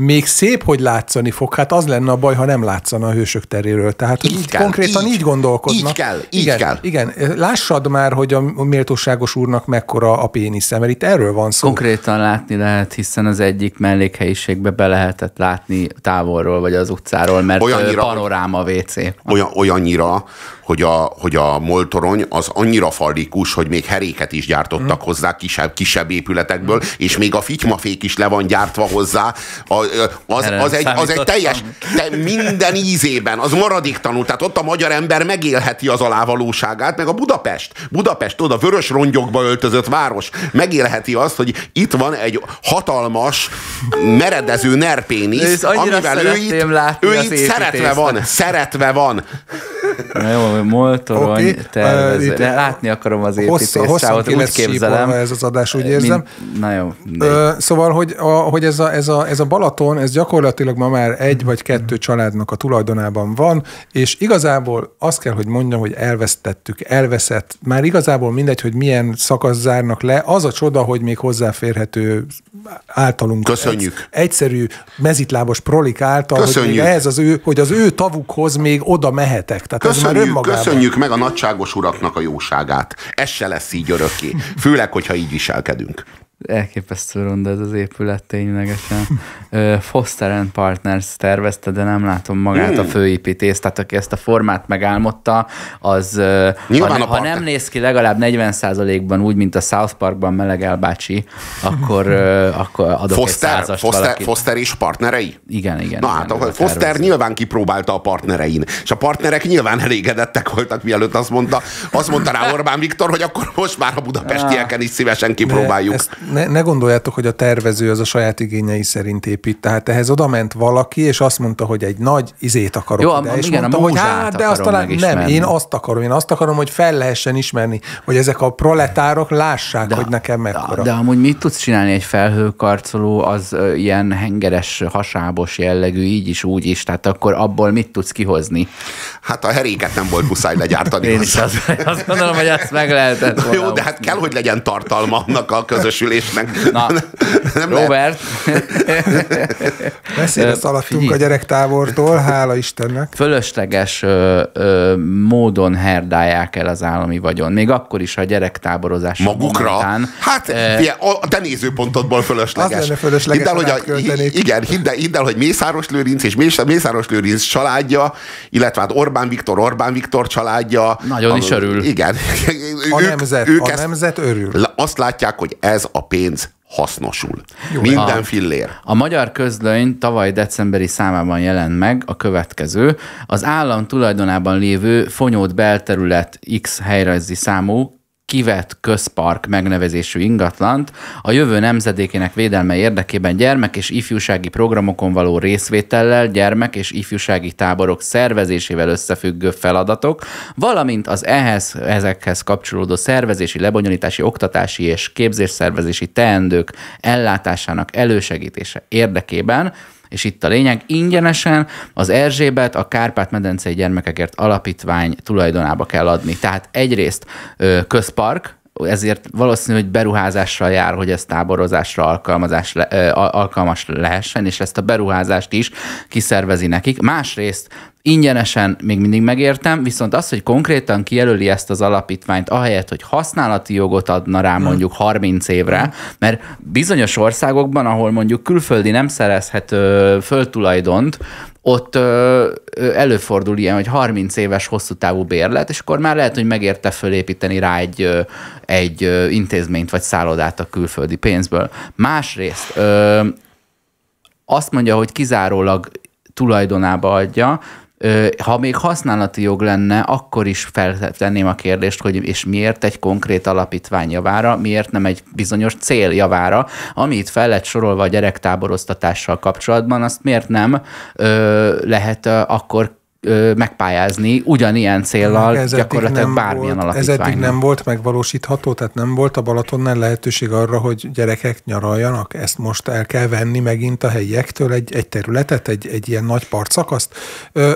még szép, hogy látszani fog, hát az lenne a baj, ha nem látszana a hősök teréről. Tehát így, így kell, konkrétan így, így gondolkodnak. Így kell, így igen, kell. Igen, lássad már, hogy a méltóságos úrnak mekkora a pénisze, mert itt erről van szó. Konkrétan látni lehet, hiszen az egyik mellékhelyiségbe be lehetett látni távolról, vagy az utcáról, mert olyannyira, panoráma WC. Olyan, olyannyira, hogy a, hogy a moltorony az annyira fallikus, hogy még heréket is gyártottak mm. hozzá kisebb, kisebb épületekből, mm. és még a fitymafék is le van gyártva hozzá. A, az, az, egy, az egy teljes, te, minden ízében, az maradéktanul. Tehát ott a magyar ember megélheti az alávalóságát, meg a Budapest. Budapest, oda vörös rongyokba öltözött város megélheti azt, hogy itt van egy hatalmas, meredező nerpénisz, amivel ő itt, ő itt szeretve van, szeretve van. Na jó, moltorony, okay. tervező. De látni akarom az építéssávot, úgy képzelem. ez az adás, úgy érzem. Mint, na jó. Ö, szóval, hogy, a, hogy ez, a, ez, a, ez a Balaton, ez gyakorlatilag ma már egy vagy kettő családnak a tulajdonában van, és igazából azt kell, hogy mondjam, hogy elvesztettük, elveszett. Már igazából mindegy, hogy milyen szakasz zárnak le. Az a csoda, hogy még hozzáférhető általunk. Köszönjük. Egy, egyszerű mezitlábos prolik által, Köszönjük. hogy, ehhez az ő, hogy az ő tavukhoz még oda mehetek. Tehát köszönjük, ez már önmagában... köszönjük meg a nagyságos uraknak a jóságát. Ez se lesz így örökké. Főleg, hogyha így viselkedünk. Elképesztő ronda ez az épület ténylegesen. Foster and Partners tervezte, de nem látom magát hmm. a főépítész, tehát aki ezt a formát megálmodta, az Nyilván ha, ha nem néz ki legalább 40%-ban úgy, mint a South Parkban Melegel bácsi, akkor, akkor adok Foster, egy százast Foster, valakit. Foster és partnerei? Igen, igen. Na igen, hát, a Foster tervező. nyilván kipróbálta a partnerein, és a partnerek nyilván elégedettek voltak, mielőtt azt mondta, azt mondta rá Orbán Viktor, hogy akkor most már a budapestieken is szívesen kipróbáljuk. Ezt ne, ne gondoljátok, hogy a tervező az a saját igényei szerint épít. Tehát ehhez oda ment valaki, és azt mondta, hogy egy nagy izét akarok Jó, ide. És igen, mondta, hogy hát, de azt talán nem, én azt akarom, én azt akarom, hogy fel lehessen ismerni, hogy ezek a proletárok lássák, de, hogy nekem mekkora. De, de amúgy mit tudsz csinálni egy felhőkarcoló, az ilyen hengeres, hasábos jellegű, így is, úgy is, tehát akkor abból mit tudsz kihozni? Hát a heréket nem volt muszáj legyártani. én is azt, azt gondolom, hogy ezt meg lehetett Jó, de hát kell, hogy legyen tartalma annak a közösülés meg. Na, nem Robert. Messzire szaladtunk a gyerektábortól, hála Istennek. Fölösleges ö, ö, módon herdálják el az állami vagyon. Még akkor is a gyerektáborozás Magukra? Momentán, hát e, a te nézőpontodból fölösleges. Az lenne fölösleges, hidd el, hogy a, igen, hidd el, hidd el, hogy Mészáros Lőrinc és Mészáros Lőrinc családja, illetve hát Orbán Viktor, Orbán Viktor családja. Nagyon a, is örül. Igen. A, ők, nemzet, ők a ezt, nemzet örül. Azt látják, hogy ez a pénz hasznosul. Jó, Minden a, fillér. A magyar közlöny tavaly decemberi számában jelent meg a következő. Az állam tulajdonában lévő fonyót belterület X helyrajzi számú kivett közpark megnevezésű ingatlant a jövő nemzedékének védelme érdekében gyermek és ifjúsági programokon való részvétellel, gyermek és ifjúsági táborok szervezésével összefüggő feladatok, valamint az ehhez, ezekhez kapcsolódó szervezési, lebonyolítási, oktatási és képzésszervezési teendők ellátásának elősegítése érdekében és itt a lényeg, ingyenesen az Erzsébet a Kárpát-medencei gyermekekért alapítvány tulajdonába kell adni. Tehát egyrészt közpark, ezért valószínű, hogy beruházással jár, hogy ez táborozásra alkalmazás, alkalmas lehessen, és ezt a beruházást is kiszervezi nekik. Másrészt ingyenesen még mindig megértem, viszont az, hogy konkrétan kijelöli ezt az alapítványt, ahelyett, hogy használati jogot adna rá mondjuk 30 évre, mert bizonyos országokban, ahol mondjuk külföldi nem szerezhet föltulajdont, ott ö, előfordul ilyen, hogy 30 éves hosszú távú bérlet, és akkor már lehet, hogy megérte fölépíteni rá egy, egy intézményt vagy szállodát a külföldi pénzből. Másrészt ö, azt mondja, hogy kizárólag tulajdonába adja, ha még használati jog lenne, akkor is feltenném a kérdést, hogy és miért egy konkrét alapítvány javára, miért nem egy bizonyos cél javára, ami fel lett sorolva a gyerektáboroztatással kapcsolatban, azt miért nem ö, lehet ö, megpályázni ugyanilyen céllal ez gyakorlatilag bármilyen volt, alapítvány. Ez eddig nem volt megvalósítható, tehát nem volt a Balatonnál lehetőség arra, hogy gyerekek nyaraljanak, ezt most el kell venni megint a helyiektől egy, egy területet, egy, egy ilyen nagy partszakaszt,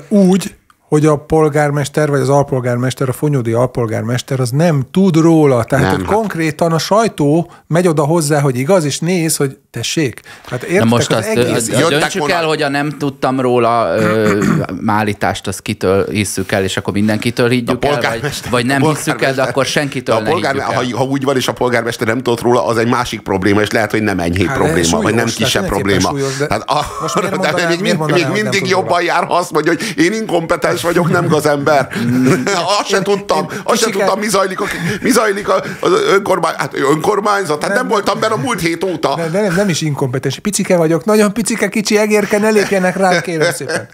úgy, hogy a polgármester, vagy az alpolgármester, a fonyódi alpolgármester az nem tud róla. Tehát nem. hogy konkrétan a sajtó megy oda hozzá, hogy igaz, és néz, hogy tessék. Hát Na most az azt egész... döntsük volna... el, hogy a nem tudtam róla ö, állítást, azt kitől hisszük el, és akkor mindenkitől higgyük el, vagy, vagy nem hisszük el, de akkor senkitől de a polgár, ne ha, ha, úgy van, és a polgármester nem tudott róla, az egy másik probléma, és lehet, hogy nem enyhébb hát, probléma, súlyos, vagy nem kisebb probléma. Súlyos, de, hát a, most de mondanám, még, még, még mindig jobban jár, ha azt mondja, hogy én inkompetens vagyok, nem gazember. azt sem tudtam, azt sem tudtam, mi zajlik, a, mi zajlik az önkormány, hát önkormányzat, hát nem, voltam benne a múlt hét óta. De, nem, nem is inkompetens, picike vagyok, nagyon picike, kicsi egérke, ne lépjenek rá, kérem szépen.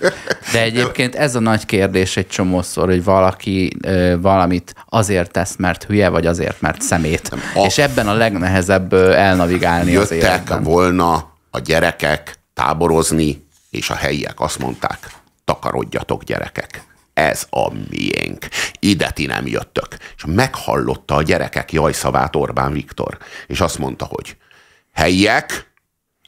De egyébként ez a nagy kérdés egy csomószor, hogy valaki ö, valamit azért tesz, mert hülye, vagy azért, mert szemét. A... És ebben a legnehezebb elnavigálni az életben. volna a gyerekek táborozni, és a helyiek azt mondták, takarodjatok gyerekek ez a miénk. Ide ti nem jöttök. És meghallotta a gyerekek jajszavát Orbán Viktor. És azt mondta, hogy helyiek,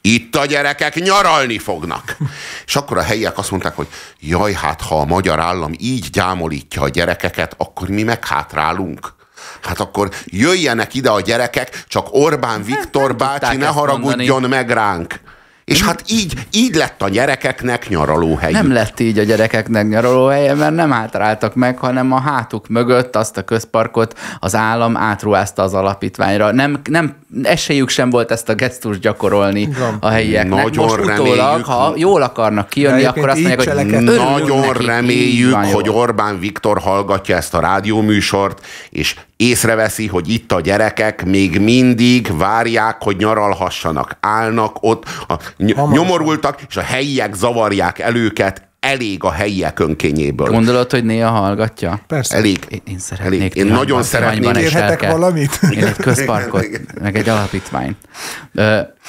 itt a gyerekek nyaralni fognak. És akkor a helyiek azt mondták, hogy jaj, hát ha a magyar állam így gyámolítja a gyerekeket, akkor mi meghátrálunk. Hát akkor jöjjenek ide a gyerekek, csak Orbán Viktor bácsi ne haragudjon meg ránk. És hát így, így lett a gyerekeknek nyaralóhely. Nem lett így a gyerekeknek nyaralóhelye, mert nem hátráltak meg, hanem a hátuk mögött azt a közparkot az állam átruházta az alapítványra. Nem, nem esélyük sem volt ezt a gesztus gyakorolni Igen. a helyieknek. Nagyon Most reméljük, utólag, ha jól akarnak kijönni, akkor azt mondják, hogy nagyon nekik, reméljük, hogy Orbán Viktor hallgatja ezt a rádióműsort, és észreveszi, hogy itt a gyerekek még mindig várják, hogy nyaralhassanak. Állnak ott, a nyomorultak, és a helyiek zavarják el őket, elég a helyiek önkényéből. Gondolod, hogy néha hallgatja? Persze. Elég. Én, én szeretnék. Elég. Én nagyon szeretnék. Kérhetek valamit? Én egy közparkot, meg egy alapítványt.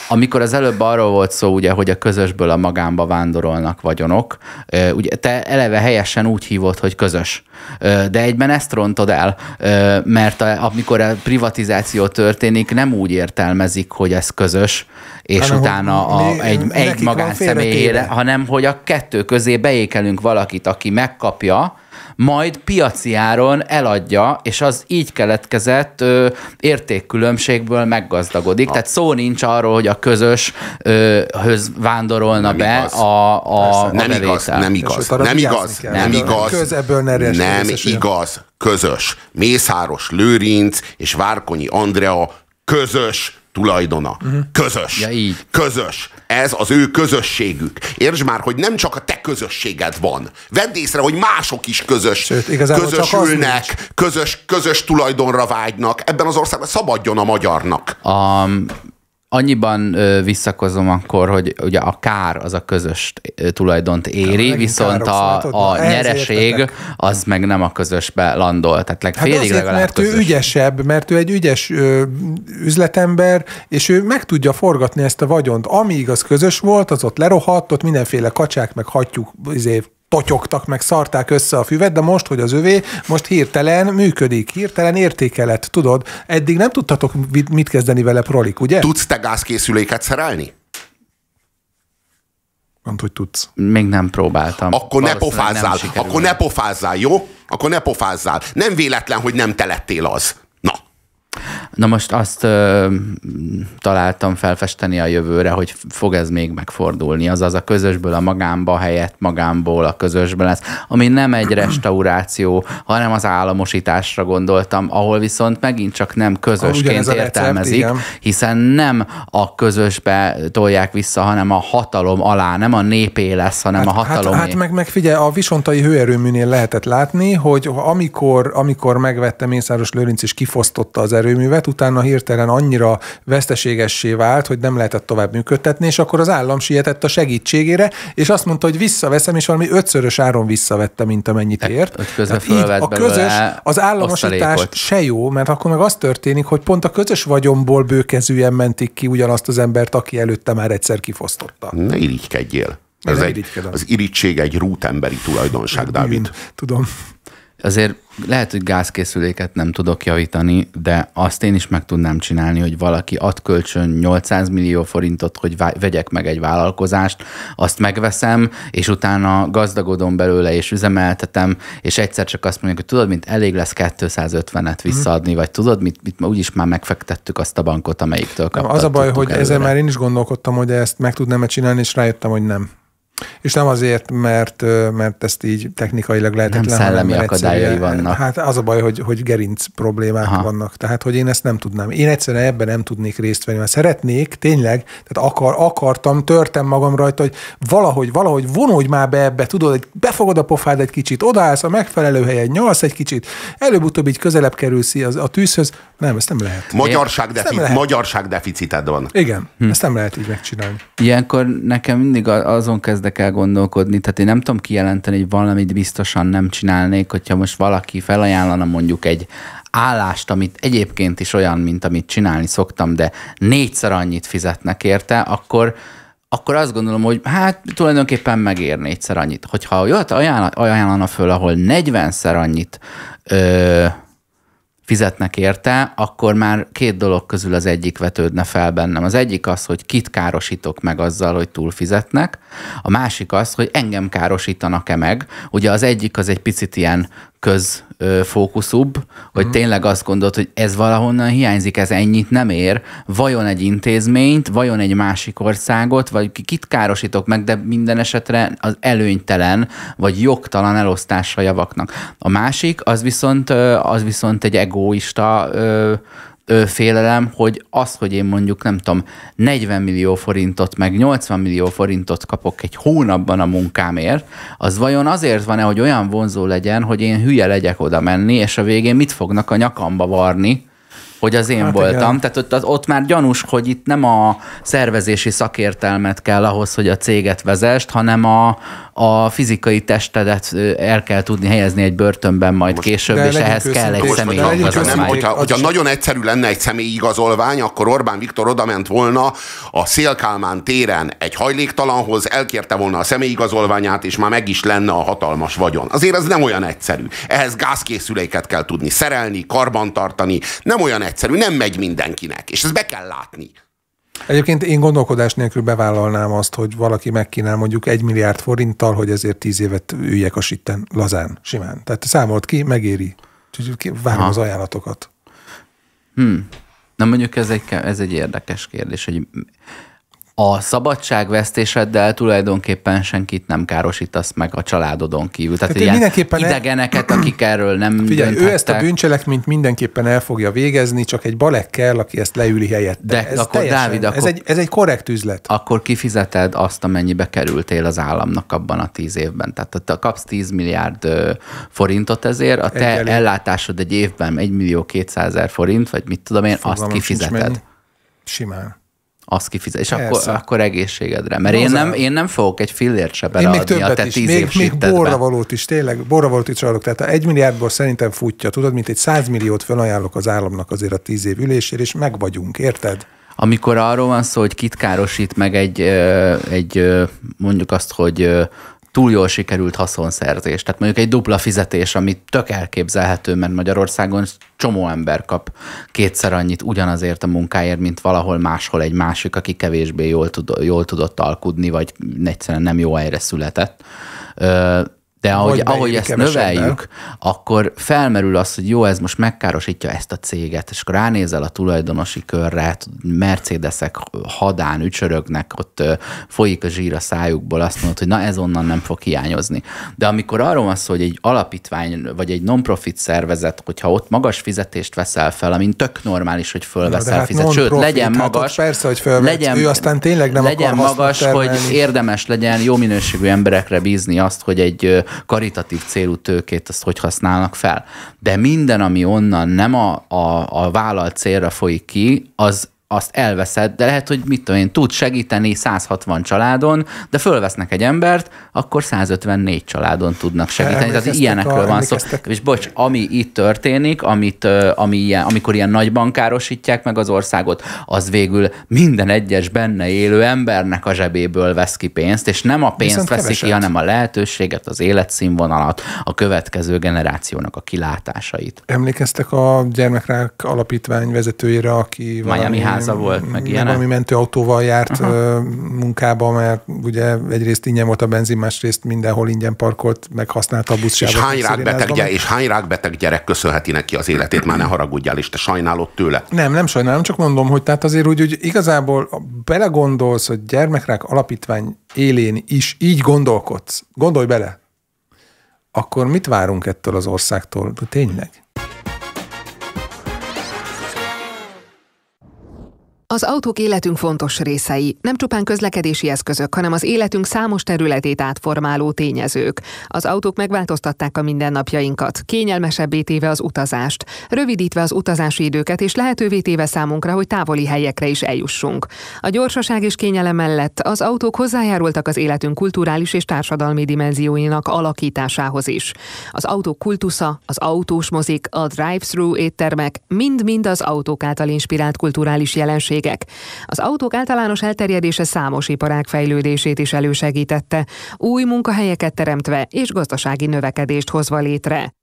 Amikor az előbb arról volt szó, ugye, hogy a közösből a magánba vándorolnak vagyonok, ugye te eleve helyesen úgy hívod, hogy közös. De egyben ezt rontod el, mert amikor a privatizáció történik, nem úgy értelmezik, hogy ez közös, és hanem, utána a, egy, egy magánszemélyére, hanem hogy a kettő közé beékelünk valakit, aki megkapja, majd piaci áron eladja, és az így keletkezett ö, értékkülönbségből meggazdagodik. Ha. Tehát szó nincs arról, hogy a közös ö, höz vándorolna nem be igaz. a, a, nem a igaz, nem igaz, nem igaz, nem igaz, Köz ne nem igaz, közös. Mészáros Lőrinc és Várkonyi Andrea közös tulajdona. Uh-huh. Közös. Ja, így. Közös. Ez az ő közösségük. Értsd már, hogy nem csak a te közösséged van. Vedd észre, hogy mások is közös, Sőt, közösülnek, közös, közös tulajdonra vágynak. Ebben az országban szabadjon a magyarnak. Um, annyiban visszakozom akkor, hogy ugye a kár az a közös tulajdont éri, ja, viszont a, a nyereség az meg nem a közösbe landol. Tehát leg, hát félig azért, legalább mert közös. ő ügyesebb, mert ő egy ügyes ö, üzletember, és ő meg tudja forgatni ezt a vagyont. Amíg az közös volt, az ott lerohadt, ott mindenféle kacsák, meg hattyúk izé, totyogtak, meg szarták össze a füvet, de most, hogy az övé, most hirtelen működik, hirtelen értékelet, tudod? Eddig nem tudtatok mit kezdeni vele prolik, ugye? Tudsz te gázkészüléket szerelni? Mondd, hogy tudsz. Még nem próbáltam. Akkor ne pofázzál, akkor ne pofázzál, jó? Akkor ne pofázzál. Nem véletlen, hogy nem te lettél az. Na most azt ö, találtam felfesteni a jövőre, hogy fog ez még megfordulni, azaz a közösből a magánba helyett magámból a közösbe lesz, ami nem egy restauráció, hanem az államosításra gondoltam, ahol viszont megint csak nem közösként értelmezik, recept, hiszen nem a közösbe tolják vissza, hanem a hatalom alá, nem a népé lesz, hanem hát, a hatalomé. Hát, hát meg, meg figyelj, a Visontai hőerőműnél lehetett látni, hogy amikor, amikor megvette Mészáros Lőrinc és kifosztotta az erőművet, utána hirtelen annyira veszteségessé vált, hogy nem lehetett tovább működtetni, és akkor az állam sietett a segítségére, és azt mondta, hogy visszaveszem, és valami ötszörös áron visszavette, mint amennyit ért. így a közös, az államosítás se jó, mert akkor meg az történik, hogy pont a közös vagyomból bőkezűen mentik ki ugyanazt az embert, aki előtte már egyszer kifosztotta. Ne irigykedjél. Ez egy, az irítség egy rútemberi tulajdonság, Dávid. Tudom azért lehet, hogy gázkészüléket nem tudok javítani, de azt én is meg tudnám csinálni, hogy valaki ad kölcsön 800 millió forintot, hogy vegyek meg egy vállalkozást, azt megveszem, és utána gazdagodom belőle, és üzemeltetem, és egyszer csak azt mondjuk, hogy tudod, mint elég lesz 250-et mhm. visszaadni, vagy tudod, mit, mit úgyis már megfektettük azt a bankot, amelyiktől kaptad. Az a baj, hogy előre. ezzel már én is gondolkodtam, hogy ezt meg tudnám-e csinálni, és rájöttem, hogy nem. És nem azért, mert, mert ezt így technikailag lehetetlen. Nem szellemi akadályai vannak. Hát az a baj, hogy, hogy gerinc problémák Aha. vannak. Tehát, hogy én ezt nem tudnám. Én egyszerűen ebben nem tudnék részt venni, mert szeretnék, tényleg, tehát akar, akartam, törtem magam rajta, hogy valahogy, valahogy vonulj már be ebbe, tudod, hogy befogod a pofád egy kicsit, odaállsz a megfelelő helyen, nyalsz egy kicsit, előbb-utóbb így közelebb kerülsz az, a tűzhöz. Nem, ezt nem lehet. Magyarság, defi- nem lehet. magyarság deficited van. Igen, hm. ezt nem lehet így megcsinálni. Ilyenkor nekem mindig azon kezdek el gondolkodni, tehát én nem tudom kijelenteni, hogy valamit biztosan nem csinálnék, hogyha most valaki felajánlana mondjuk egy állást, amit egyébként is olyan, mint amit csinálni szoktam, de négyszer annyit fizetnek érte, akkor akkor azt gondolom, hogy hát tulajdonképpen megér négyszer annyit. Hogyha olyat ajánlana föl, ahol 40-szer annyit ö, fizetnek érte, akkor már két dolog közül az egyik vetődne fel bennem. Az egyik az, hogy kit károsítok meg azzal, hogy túl fizetnek, a másik az, hogy engem károsítanak-e meg. Ugye az egyik az egy picit ilyen közfókuszúbb, hogy uh-huh. tényleg azt gondolod, hogy ez valahonnan hiányzik, ez ennyit nem ér, vajon egy intézményt, vajon egy másik országot, vagy kit károsítok meg, de minden esetre az előnytelen, vagy jogtalan elosztása javaknak. A másik, az viszont, az viszont egy egoista félelem, hogy az, hogy én mondjuk nem tudom, 40 millió forintot, meg 80 millió forintot kapok egy hónapban a munkámért, az vajon azért van-e, hogy olyan vonzó legyen, hogy én hülye legyek oda menni, és a végén mit fognak a nyakamba varni, hogy az én hát voltam. Igen. Tehát ott, ott már gyanús, hogy itt nem a szervezési szakértelmet kell ahhoz, hogy a céget vezest, hanem a, a fizikai testedet el kell tudni helyezni egy börtönben majd most, később, és ehhez kell egy személyigazolvány. Hogyha, hogyha nagyon egyszerű lenne egy személyigazolvány, akkor Orbán Viktor odament volna a Szélkálmán téren egy hajléktalanhoz, elkérte volna a személyigazolványát, és már meg is lenne a hatalmas vagyon. Azért ez nem olyan egyszerű. Ehhez gázkészüléket kell tudni szerelni, karbantartani. Nem olyan egyszerű, nem megy mindenkinek, és ezt be kell látni. Egyébként én gondolkodás nélkül bevállalnám azt, hogy valaki megkínál mondjuk egy milliárd forinttal, hogy ezért tíz évet üljek a sitten lazán, simán. Tehát számolt ki, megéri. Várom az ajánlatokat. Hmm. Na mondjuk ez egy, ez egy érdekes kérdés, hogy a szabadságvesztéseddel tulajdonképpen senkit nem károsítasz meg a családodon kívül. Tehát hát ilyen mindenképpen idegeneket, el... akik erről nem Figyelj, ő ezt a bűncselekményt mindenképpen el fogja végezni, csak egy balek kell, aki ezt leüli helyette. De ez akkor, teljesen, Dávid, akkor, ez, egy, ez egy korrekt üzlet. Akkor kifizeted azt, amennyibe kerültél az államnak abban a tíz évben. Tehát te kapsz 10 milliárd forintot ezért, a te egy ellátásod egy évben 1 millió 200 forint, vagy mit tudom én, Fogalmam azt kifizeted. Simán azt kifizet, és akkor, akkor egészségedre. Mert én nem, én nem fogok egy fillért se beleadni a te tíz még, még borra valót is, tényleg, borra valót is adok. Tehát egy milliárdból szerintem futja, tudod, mint egy százmilliót felajánlok az államnak azért a tíz év ülésére, és meg vagyunk, érted? Amikor arról van szó, hogy kit károsít meg egy, egy mondjuk azt, hogy túl jól sikerült haszonszerzés. Tehát mondjuk egy dupla fizetés, ami tök elképzelhető, mert Magyarországon csomó ember kap kétszer annyit ugyanazért a munkáért, mint valahol máshol egy másik, aki kevésbé jól, tud, jól tudott alkudni, vagy egyszerűen nem jó helyre született de ahogy, ahogy ezt növeljük, akkor felmerül az, hogy jó, ez most megkárosítja ezt a céget, és akkor ránézel a tulajdonosi körre, Mercedesek hadán ücsörögnek, ott folyik a zsír a szájukból, azt mondod, hogy na ez onnan nem fog hiányozni. De amikor arról van szó, hogy egy alapítvány, vagy egy non-profit szervezet, hogyha ott magas fizetést veszel fel, amin tök normális, hogy fölveszel hát fizet, sőt, legyen hát magas, persze, hogy fölvet, legyen, ő aztán tényleg nem legyen magas, hogy érdemes legyen jó minőségű emberekre bízni azt, hogy egy karitatív célú tőkét azt hogy használnak fel. De minden, ami onnan nem a, a, a vállalt célra folyik ki, az azt elveszed, de lehet, hogy mit tudom én, tud segíteni 160 családon, de fölvesznek egy embert, akkor 154 családon tudnak segíteni. Tehát ilyenekről van szó. És bocs, ami itt történik, amit, ami ilyen, amikor ilyen nagyban károsítják meg az országot, az végül minden egyes benne élő embernek a zsebéből vesz ki pénzt, és nem a pénzt Viszont veszi keveset. ki, hanem a lehetőséget, az életszínvonalat, a következő generációnak a kilátásait. Emlékeztek a gyermekrák alapítvány vezetőjére, aki Miami ház háza volt, meg ilyenek. Valami mentőautóval járt Aha. munkába, mert ugye egyrészt ingyen volt a benzin, másrészt mindenhol ingyen parkolt, meg használta a buszsávot. És hány, rákbeteg, és hány rákbeteg gyerek köszönheti neki az életét, már ne haragudjál, és te sajnálod tőle? Nem, nem sajnálom, csak mondom, hogy tehát azért úgy, hogy igazából belegondolsz, hogy gyermekrák alapítvány élén is így gondolkodsz, gondolj bele, akkor mit várunk ettől az országtól? De tényleg? Az autók életünk fontos részei, nem csupán közlekedési eszközök, hanem az életünk számos területét átformáló tényezők. Az autók megváltoztatták a mindennapjainkat, kényelmesebbé téve az utazást, rövidítve az utazási időket és lehetővé téve számunkra, hogy távoli helyekre is eljussunk. A gyorsaság és kényelem mellett az autók hozzájárultak az életünk kulturális és társadalmi dimenzióinak alakításához is. Az autók kultusza, az autós mozik, a drive-thru éttermek mind-mind az autók által inspirált kulturális jelenség cégek. Az autók általános elterjedése számos iparág fejlődését is elősegítette, új munkahelyeket teremtve és gazdasági növekedést hozva létre.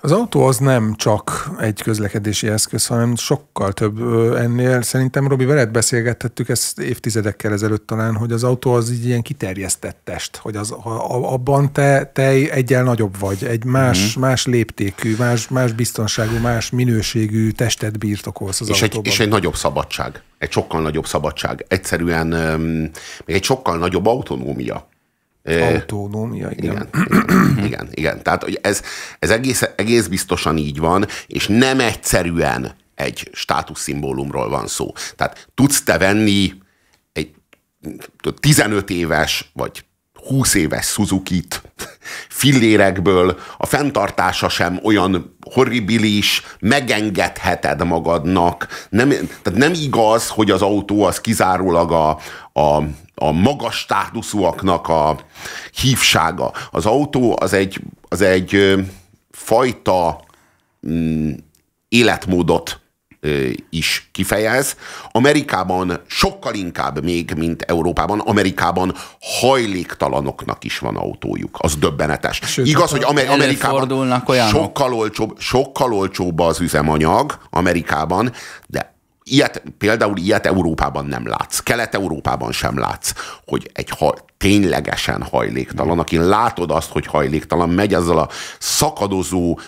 Az autó az nem csak egy közlekedési eszköz, hanem sokkal több ennél. Szerintem, Robi, veled beszélgethettük ezt évtizedekkel ezelőtt talán, hogy az autó az így ilyen kiterjesztett test, hogy az, abban te, te egyel nagyobb vagy, egy más, mm. más léptékű, más, más biztonságú, más minőségű testet birtokolsz az és autóban. Egy, és egy nagyobb szabadság, egy sokkal nagyobb szabadság. Egyszerűen még egy sokkal nagyobb autonómia. Autonómia, igen. Igen, igen, igen. Tehát hogy ez, ez egész, egész biztosan így van, és nem egyszerűen egy státuszszimbólumról van szó. Tehát tudsz te venni egy 15 éves, vagy 20 éves Suzuki-t fillérekből, a fenntartása sem olyan horribilis, megengedheted magadnak. Nem, tehát nem igaz, hogy az autó az kizárólag a, a, a magas státuszúaknak a hívsága. Az autó az egy, az egy fajta mm, életmódot is kifejez. Amerikában sokkal inkább még, mint Európában, Amerikában hajléktalanoknak is van autójuk. Az döbbenetes. Sőt, Igaz, hogy Amer- Amerikában sokkal olcsóbb, sokkal olcsóbb az üzemanyag Amerikában, de Ilyet, például ilyet Európában nem látsz. Kelet-Európában sem látsz, hogy egy ha, ténylegesen hajléktalan, akin látod azt, hogy hajléktalan, megy ezzel a szakadozó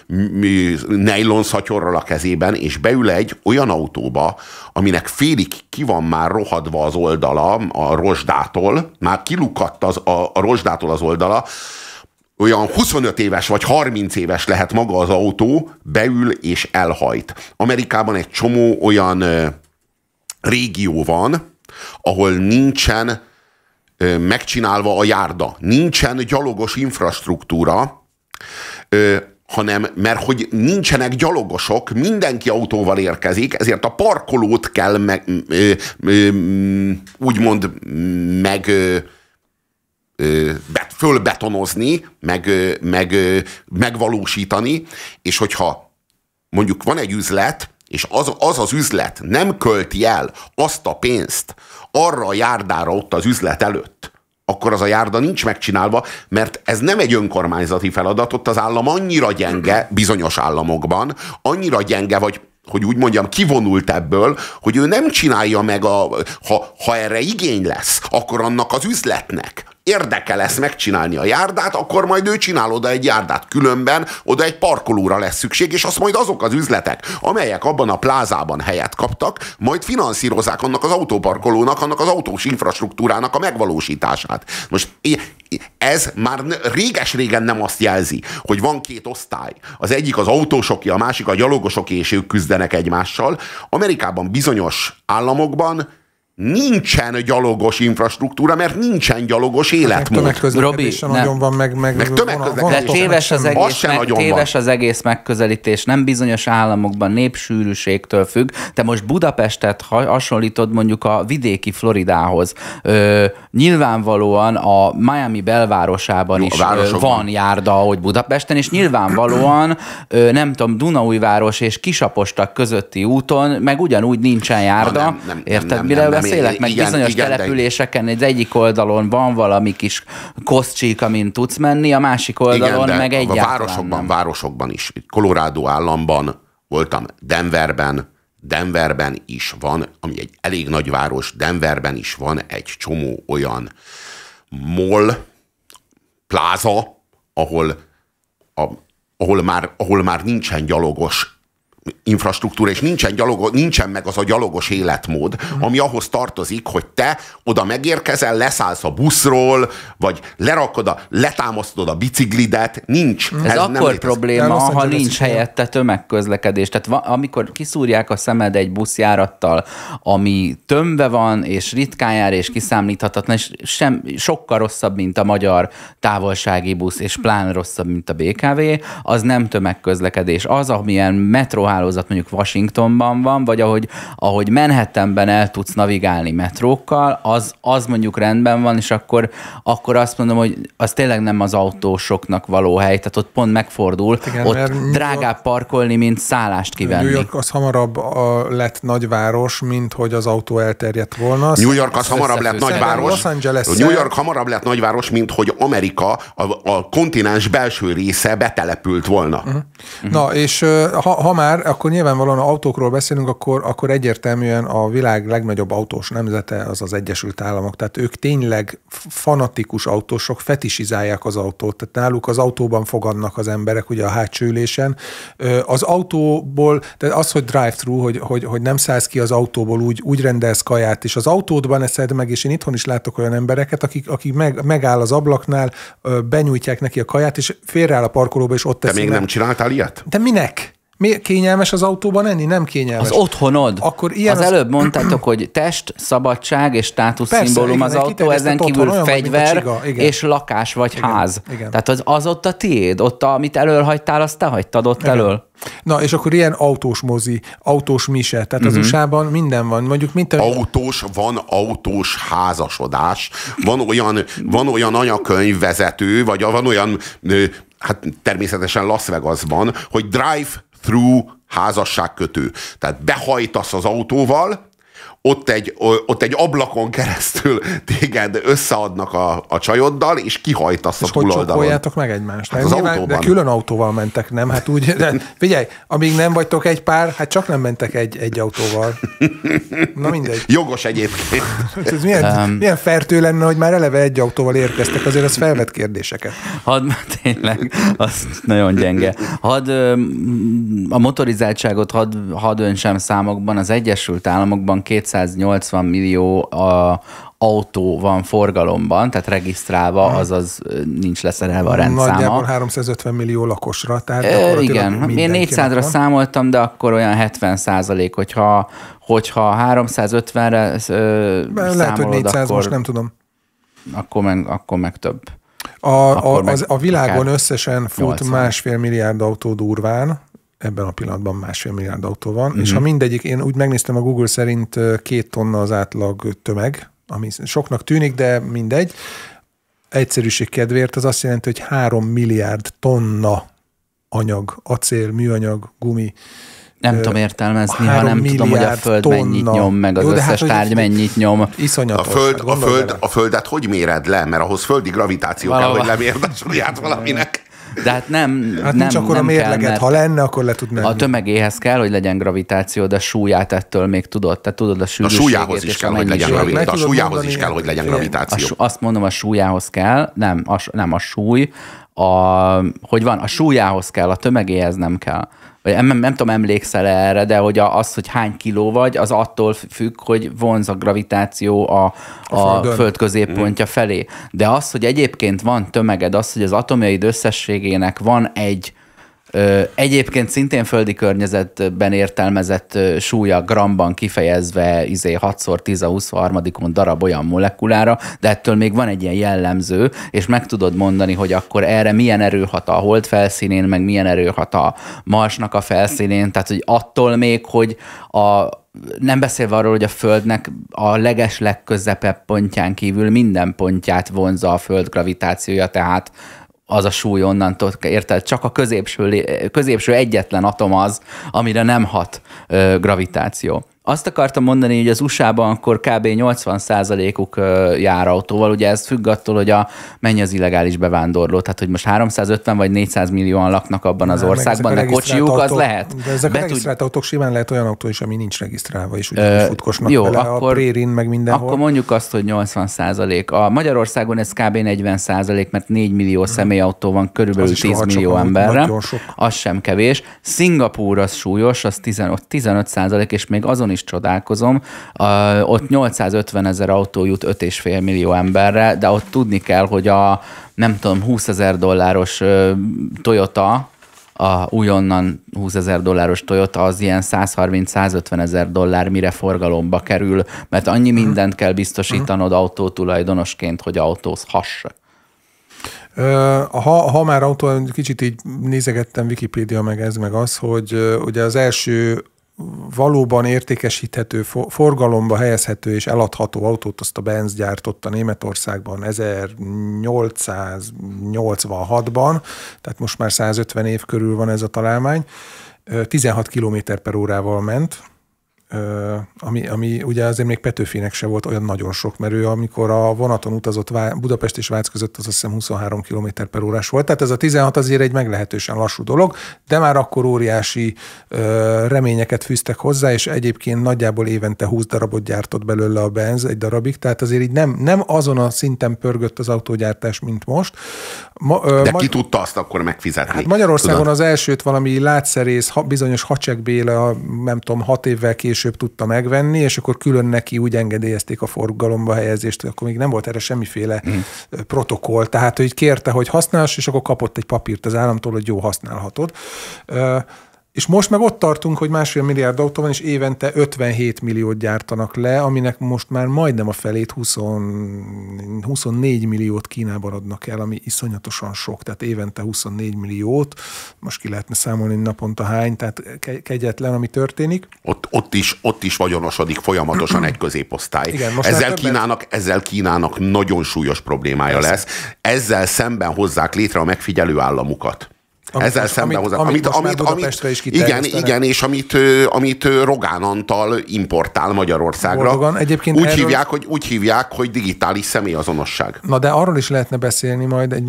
szatyorral a kezében, és beül egy olyan autóba, aminek félig ki van már rohadva az oldala a rozsdától, már kilukadt az, a, a rozsdától az oldala, olyan 25 éves vagy 30 éves lehet maga az autó, beül és elhajt. Amerikában egy csomó olyan ö, régió van, ahol nincsen ö, megcsinálva a járda, nincsen gyalogos infrastruktúra, ö, hanem mert hogy nincsenek gyalogosok, mindenki autóval érkezik, ezért a parkolót kell meg, ö, ö, úgymond meg ö, bet, fölbetonozni, meg, meg, megvalósítani, és hogyha mondjuk van egy üzlet, és az, az az üzlet nem költi el azt a pénzt arra a járdára ott az üzlet előtt, akkor az a járda nincs megcsinálva, mert ez nem egy önkormányzati feladat, ott az állam annyira gyenge, bizonyos államokban, annyira gyenge, vagy hogy úgy mondjam, kivonult ebből, hogy ő nem csinálja meg, a, ha, ha erre igény lesz, akkor annak az üzletnek érdeke lesz megcsinálni a járdát, akkor majd ő csinál oda egy járdát. Különben oda egy parkolóra lesz szükség, és azt majd azok az üzletek, amelyek abban a plázában helyet kaptak, majd finanszírozzák annak az autóparkolónak, annak az autós infrastruktúrának a megvalósítását. Most ez már réges-régen nem azt jelzi, hogy van két osztály. Az egyik az autósoké, a másik a gyalogosoké, és ők küzdenek egymással. Amerikában bizonyos államokban nincsen gyalogos infrastruktúra, mert nincsen gyalogos életmód. Meg Robi, nagyon van, meg, meg, meg tömegközlekedés. De téves, az egész, meg, téves az egész megközelítés, nem bizonyos államokban népsűrűségtől függ. Te most Budapestet hasonlítod mondjuk a vidéki Floridához. Ö, nyilvánvalóan a Miami belvárosában Jó, is van járda, ahogy Budapesten, és nyilvánvalóan ö, nem tudom, Dunaújváros és Kisapostak közötti úton, meg ugyanúgy nincsen járda. Nem, nem, Érted, nem, mire nem, nem, beszélek, meg igen, bizonyos igen, településeken de... egy egyik oldalon van valami kis koszcsík, amin tudsz menni, a másik oldalon igen, meg egy a városokban, nem. városokban is. Colorado államban voltam, Denverben, Denverben is van, ami egy elég nagy város, Denverben is van egy csomó olyan mall, pláza, ahol, a, ahol, már, ahol már nincsen gyalogos infrastruktúra, és nincsen, gyalogos, nincsen meg az a gyalogos életmód, uh-huh. ami ahhoz tartozik, hogy te oda megérkezel, leszállsz a buszról, vagy lerakod a, letámasztod a biciklidet, nincs. Ez, ez akkor nem probléma, ha nincs helyette tömegközlekedés. Tehát va, amikor kiszúrják a szemed egy buszjárattal, ami tömve van, és ritkán jár, és kiszámíthatatlan, és sem, sokkal rosszabb, mint a magyar távolsági busz, és plán rosszabb, mint a BKV, az nem tömegközlekedés. Az, amilyen metró metrohálózat mondjuk Washingtonban van, vagy ahogy, ahogy Manhattanben el tudsz navigálni metrókkal, az, az mondjuk rendben van, és akkor, akkor azt mondom, hogy az tényleg nem az autósoknak való hely, tehát ott pont megfordul, Igen, ott drágább parkolni, mint szállást kivenni. New York az hamarabb a, lett nagyváros, mint hogy az autó elterjedt volna. New York az hamarabb lett nagyváros. Los Angeles New York hamarabb lett nagyváros, mint hogy Amerika a, a kontinens belső része betelepült volna. Uh-huh. Uh-huh. Na, és ha, ha már, akkor nyilvánvalóan autókról beszélünk, akkor, akkor egyértelműen a világ legnagyobb autós nemzete az az Egyesült Államok. Tehát ők tényleg fanatikus autósok, fetisizálják az autót. Tehát náluk az autóban fogadnak az emberek, ugye a hátsó ülésen. Az autóból, tehát az, hogy drive-thru, hogy, hogy, hogy nem szállsz ki az autóból, úgy, úgy rendelsz kaját, és az autódban eszed meg, és én itthon is látok olyan embereket, akik, akik meg, megáll az ablaknál, benyújtják neki a kaját, és félreáll a parkolóba, és ott Te még nem csináltál ilyet? De minek? Mi kényelmes az autóban enni? Nem kényelmes. Az otthonod. Akkor ilyen az, az előbb mondtátok, hogy test, szabadság és státuszszimbólum az autó, ezen kívül otthon, fegyver és lakás vagy igen, ház. Igen. Tehát az, az ott a tiéd, ott a, amit elölhagytál, azt te hagytad ott igen. elől. Na, és akkor ilyen autós mozi, autós mise, tehát uh-huh. az mhm. USA-ban minden van. Mondjuk mint a... Autós, van autós házasodás, van olyan, van olyan anyakönyvvezető, vagy van olyan hát természetesen Las Vegasban, hogy drive through házasságkötő. Tehát behajtasz az autóval, ott egy, ott egy ablakon keresztül téged összeadnak a, a csajoddal, és kihajtasz és a túloldalon. És meg egymást? Hát az nyilván, autóban. De külön autóval mentek, nem? Hát úgy, de figyelj, amíg nem vagytok egy pár, hát csak nem mentek egy, egy autóval. Na mindegy. Jogos egyébként. Ez milyen, um, milyen fertő lenne, hogy már eleve egy autóval érkeztek, azért az felvet kérdéseket. Hadd, tényleg, az nagyon gyenge. Hadd a motorizáltságot hadd had öntsem számokban, az Egyesült Államokban 200 280 millió a, autó van forgalomban, tehát regisztrálva, azaz nincs leszerelve a rendszáma. Nagyjából 350 millió lakosra. Tehát e, igen, én 400-ra van. számoltam, de akkor olyan 70 százalék, hogyha, hogyha 350-re számolod, Lehet, hogy 400 akkor, most nem tudom. Akkor meg, akkor meg több. A, a, az, a világon összesen fut 80. másfél milliárd autó durván, ebben a pillanatban másfél milliárd autó van, mm-hmm. és ha mindegyik, én úgy megnéztem a Google szerint két tonna az átlag tömeg, ami soknak tűnik, de mindegy. Egyszerűség kedvéért az azt jelenti, hogy három milliárd tonna anyag, acél, műanyag, gumi, nem tudom értelmezni, ha nem tudom, hogy a Föld tonna. mennyit nyom, meg az Jó, összes hát, tárgy mennyit nyom. Iszonyatos. A, föld, hát a, föld, a Földet hogy méred le? Mert ahhoz földi gravitáció Valahol. kell, hogy lemérd a súlyát valaminek. De hát nem. Hát nem, nincs akkor nem a mérleget, kell, ha lenne, akkor le tud menni. A tömegéhez kell, hogy legyen gravitáció, de a súlyát ettől még tudod. Tehát tudod a sűrűségét. A súlyához is kell, hogy legyen gravitáció. A súlyához is kell, hogy legyen gravitáció. Azt mondom, a súlyához kell, nem a, nem a súly, a, hogy van, a súlyához kell, a tömegéhez nem kell vagy nem, nem tudom, emlékszel -e erre, de hogy az, hogy hány kiló vagy, az attól függ, hogy vonz a gravitáció a, a, a föld középpontja mm. felé. De az, hogy egyébként van tömeged, az, hogy az atomjaid összességének van egy Egyébként szintén földi környezetben értelmezett súlya gramban kifejezve izé 6x10 a 23 darab olyan molekulára, de ettől még van egy ilyen jellemző, és meg tudod mondani, hogy akkor erre milyen erő hat a hold felszínén, meg milyen erő hat a Marsnak a felszínén, tehát hogy attól még, hogy a nem beszélve arról, hogy a Földnek a leges legközepebb pontján kívül minden pontját vonza a Föld gravitációja, tehát az a súly onnantól, érted? Csak a középső, középső egyetlen atom az, amire nem hat ö, gravitáció. Azt akartam mondani, hogy az USA-ban akkor kb. 80%-uk jár autóval, ugye ez függ attól, hogy a, mennyi az illegális bevándorló, tehát hogy most 350 vagy 400 millióan laknak abban az országban, de kocsiuk az lehet. De ezek Be a regisztrált autók simán lehet olyan autó is, ami nincs regisztrálva, és úgy futkosnak jó, vele akkor, a prérin, meg mindenhol. Akkor mondjuk azt, hogy 80 százalék. A Magyarországon ez kb. 40 százalék, mert 4 millió hmm. személyautó van körülbelül 10 millió emberre. Az sem kevés. Szingapúr az súlyos, az 15, 15 százalék, és még azon is is csodálkozom. Uh, ott 850 ezer autó jut 5,5 millió emberre, de ott tudni kell, hogy a nem tudom, 20 ezer dolláros uh, Toyota, a újonnan 20 ezer dolláros Toyota az ilyen 130-150 ezer dollár, mire forgalomba kerül, mert annyi mindent kell biztosítanod autó tulajdonosként, hogy autózhass. Ha, ha már autó, kicsit így nézegettem Wikipédia meg ez, meg az, hogy ugye az első valóban értékesíthető, forgalomba helyezhető és eladható autót azt a Benz gyártotta Németországban 1886-ban, tehát most már 150 év körül van ez a találmány. 16 km per órával ment, ami, ami ugye azért még Petőfinek se volt olyan nagyon sok, mert ő amikor a vonaton utazott Budapest és Vác között, az azt hiszem 23 km per órás volt. Tehát ez a 16 azért egy meglehetősen lassú dolog, de már akkor óriási ö, reményeket fűztek hozzá, és egyébként nagyjából évente 20 darabot gyártott belőle a Benz egy darabig, tehát azért így nem, nem azon a szinten pörgött az autógyártás, mint most. Ma, ö, de ma, ki tudta azt akkor megfizetni? Hát Magyarországon Tudod? az elsőt valami látszerész, ha, bizonyos Hacsek Béla, nem tudom, hat évvel később később tudta megvenni, és akkor külön neki úgy engedélyezték a forgalomba helyezést, akkor még nem volt erre semmiféle mm. protokoll. Tehát ő így kérte, hogy használsz, és akkor kapott egy papírt az államtól, hogy jó, használhatod. És most meg ott tartunk, hogy másfél milliárd autó van, és évente 57 milliót gyártanak le, aminek most már majdnem a felét 20, 24 milliót Kínában adnak el, ami iszonyatosan sok, tehát évente 24 milliót, most ki lehetne számolni naponta hány, tehát kegyetlen, ami történik. Ott, ott, is, ott is vagyonosodik folyamatosan egy középosztály. Igen, most ezzel, Kínának, ezzel Kínának nagyon súlyos problémája Persze. lesz. Ezzel szemben hozzák létre a megfigyelő államukat. Amit Ezzel most, szemben hozzá. Amit, amit, amit, amit, is igen, igen, és amit, amit Rogán Antal importál Magyarországra. Boldogan. Egyébként úgy, erről... hívják, hogy, úgy hívják, hogy digitális személyazonosság. Na de arról is lehetne beszélni majd, egy,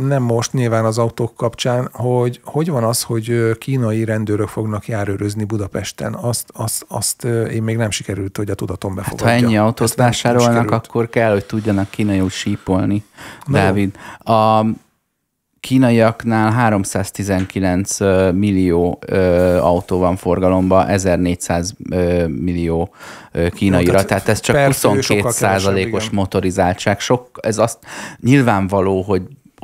nem most nyilván az autók kapcsán, hogy hogy van az, hogy kínai rendőrök fognak járőrözni Budapesten. Azt, azt, azt én még nem sikerült, hogy a tudatom befogadja. Hát, ha ennyi autót vásárolnak, akkor kell, hogy tudjanak kínaiul sípolni. No. Dávid, a kínaiaknál 319 millió autó van forgalomban, 1400 millió kínaira, no, tehát ez csak 22 százalékos motorizáltság. Sok, ez azt nyilvánvaló, hogy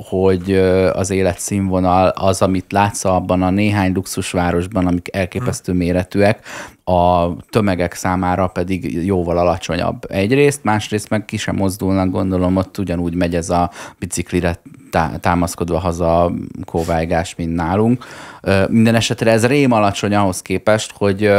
hogy az életszínvonal az, amit látsz abban a néhány luxusvárosban, amik elképesztő hmm. méretűek, a tömegek számára pedig jóval alacsonyabb egyrészt, másrészt meg ki sem mozdulnak, gondolom ott ugyanúgy megy ez a biciklire támaszkodva haza kóvájgás, mint nálunk. Minden esetre ez rém alacsony ahhoz képest, hogy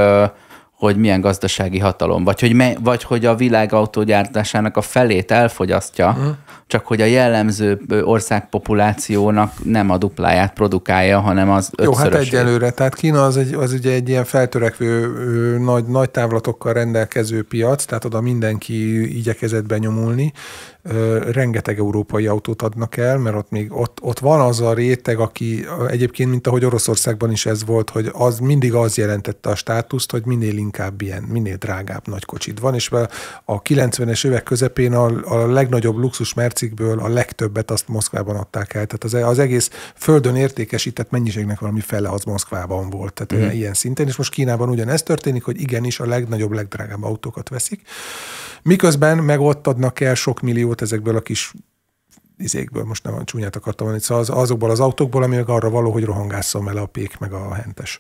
hogy milyen gazdasági hatalom, vagy hogy, me, vagy hogy a világ autógyártásának a felét elfogyasztja, uh-huh. csak hogy a jellemző országpopulációnak nem a dupláját produkálja, hanem az Jó, hát egyelőre. Tehát Kína az, egy, az ugye egy ilyen feltörekvő, nagy, nagy távlatokkal rendelkező piac, tehát oda mindenki igyekezett benyomulni rengeteg európai autót adnak el, mert ott még ott, ott van az a réteg, aki egyébként, mint ahogy Oroszországban is ez volt, hogy az mindig az jelentette a státuszt, hogy minél inkább ilyen, minél drágább nagy kocsid van, és a 90-es évek közepén a, a legnagyobb luxus mercikből a legtöbbet azt Moszkvában adták el. Tehát az, az egész földön értékesített mennyiségnek valami fele az Moszkvában volt. Tehát mm. ilyen szinten, és most Kínában ugyanez történik, hogy igenis a legnagyobb, legdrágább autókat veszik. Miközben meg ott adnak el sok milliót ezekből a kis izékből, most nem a csúnyát akartam mondani, szóval az, azokból az autókból, ami arra való, hogy rohangásszon el a pék meg a hentes.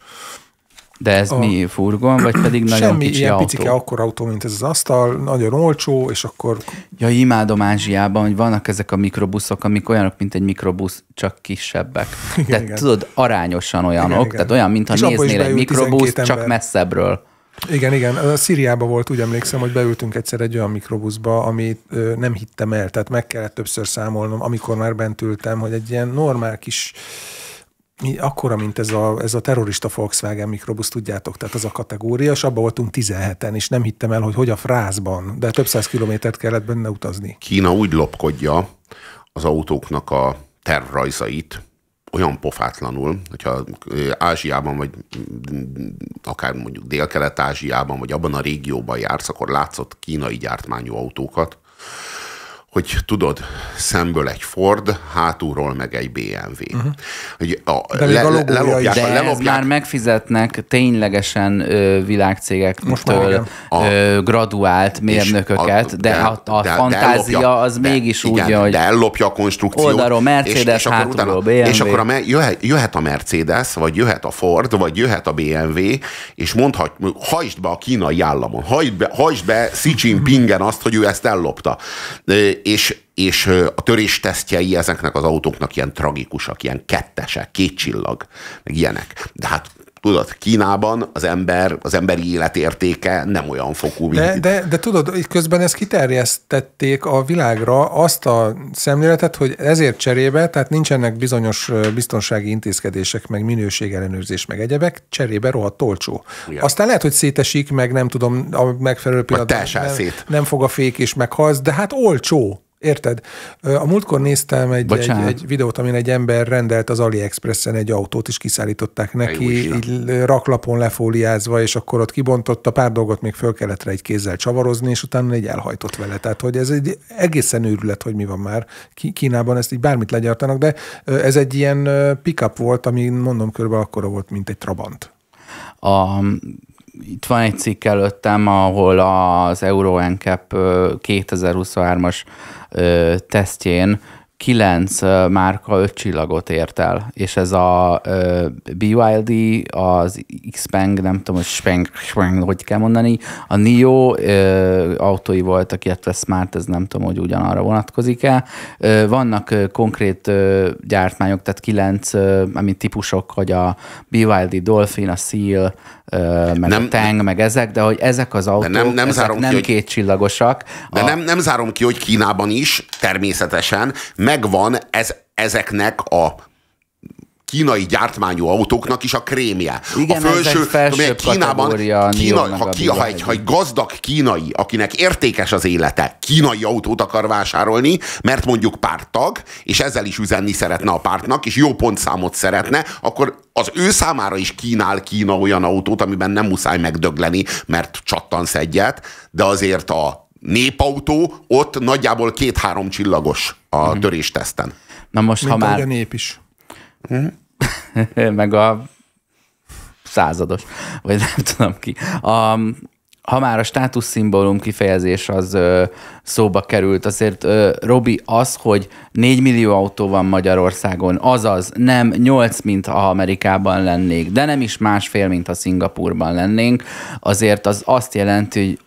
De ez a, mi, furgon, vagy pedig nagyon semmi kicsi ilyen autó? picike akkor autó, mint ez az asztal, nagyon olcsó, és akkor... Ja, imádom Ázsiában, hogy vannak ezek a mikrobuszok, amik olyanok, mint egy mikrobusz, csak kisebbek. Igen, tehát igen. tudod, arányosan olyanok, igen, igen. tehát olyan, mintha néznél egy mikrobusz, csak messzebbről. Igen, igen. A Szíriában volt, úgy emlékszem, hogy beültünk egyszer egy olyan mikrobuszba, amit nem hittem el, tehát meg kellett többször számolnom, amikor már bent ültem, hogy egy ilyen normál kis akkora, mint ez a, ez a terrorista Volkswagen mikrobusz, tudjátok, tehát az a kategória, és abban voltunk 17-en, és nem hittem el, hogy hogy a frázban, de több száz kilométert kellett benne utazni. Kína úgy lopkodja az autóknak a tervrajzait, olyan pofátlanul, hogyha Ázsiában, vagy akár mondjuk Dél-Kelet-Ázsiában, vagy abban a régióban jársz, akkor látszott kínai gyártmányú autókat, hogy tudod, szemből egy Ford, hátulról meg egy BMW. Uh-huh. Hogy a, de le, a lelopják, de lelopják. már megfizetnek ténylegesen ö, világcégektől ö, graduált mérnököket, a, de, de a, a de, fantázia de az de, mégis igen, úgy, hogy de ellopja a konstrukciót. Oldalról Mercedes, és, és hátulról utána, BMW. És akkor a, jöhet, jöhet a Mercedes, vagy jöhet a Ford, vagy jöhet a BMW, és mondhat, hajtsd be a kínai államon, hajtsd be, hajtsd be Xi Jinpingen azt, hogy ő ezt ellopta és és a töréstesztjei ezeknek az autóknak ilyen tragikusak, ilyen kettesek, két csillag, meg ilyenek. De hát tudod, Kínában az ember, az emberi életértéke nem olyan fokú, mint... De, de, de tudod, közben ezt kiterjesztették a világra azt a szemléletet, hogy ezért cserébe, tehát nincsenek bizonyos biztonsági intézkedések, meg minőségellenőrzés, meg egyebek, cserébe rohadt olcsó. Igen. Aztán lehet, hogy szétesik, meg nem tudom, a megfelelő pillanatban nem, nem fog a fék és meghalsz, de hát olcsó. Érted? A múltkor néztem egy, egy, egy videót, amin egy ember rendelt az AliExpressen egy autót, és kiszállították neki, így raklapon lefóliázva, és akkor ott kibontotta, pár dolgot még föl kellett rá egy kézzel csavarozni, és utána egy elhajtott vele. Tehát, hogy ez egy egészen őrület, hogy mi van már. Kínában ezt így bármit legyartanak, de ez egy ilyen pickup volt, ami mondom körülbelül akkora volt, mint egy Trabant. A itt van egy cikk előttem, ahol az Euro NCAP 2023-as tesztjén kilenc márka öt csillagot ért el, és ez a BYD, az Xpeng, nem tudom, hogy Speng, Speng, hogy kell mondani, a NIO autói voltak, illetve Smart, ez nem tudom, hogy ugyanarra vonatkozik-e. Vannak konkrét gyártmányok, tehát kilenc, amit típusok, hogy a BYD Dolphin, a Seal, meg nem, a Tang, meg ezek, de hogy ezek az autók nem, nem, ezek zárom nem ki, két csillagosak. De a... nem, nem zárom ki, hogy Kínában is természetesen megvan ez, ezeknek a kínai gyártmányú autóknak is a krémje. Igen, a felső, ez Kínában, Kína, ha, ki, ha, egy, ha egy gazdag kínai, akinek értékes az élete, kínai autót akar vásárolni, mert mondjuk pártag, és ezzel is üzenni szeretne a pártnak, és jó pontszámot szeretne, akkor az ő számára is kínál Kína olyan autót, amiben nem muszáj megdögleni, mert csattansz egyet, de azért a népautó ott nagyjából két-három csillagos a mm. törésteszten. Na most, Mint ha már... a nép is. meg a százados, vagy nem tudom ki. A, ha már a státuszszimbólum kifejezés az ö, szóba került, azért ö, Robi, az, hogy 4 millió autó van Magyarországon, azaz nem 8, mint ha Amerikában lennék, de nem is másfél, mint ha Szingapurban lennénk, azért az azt jelenti, hogy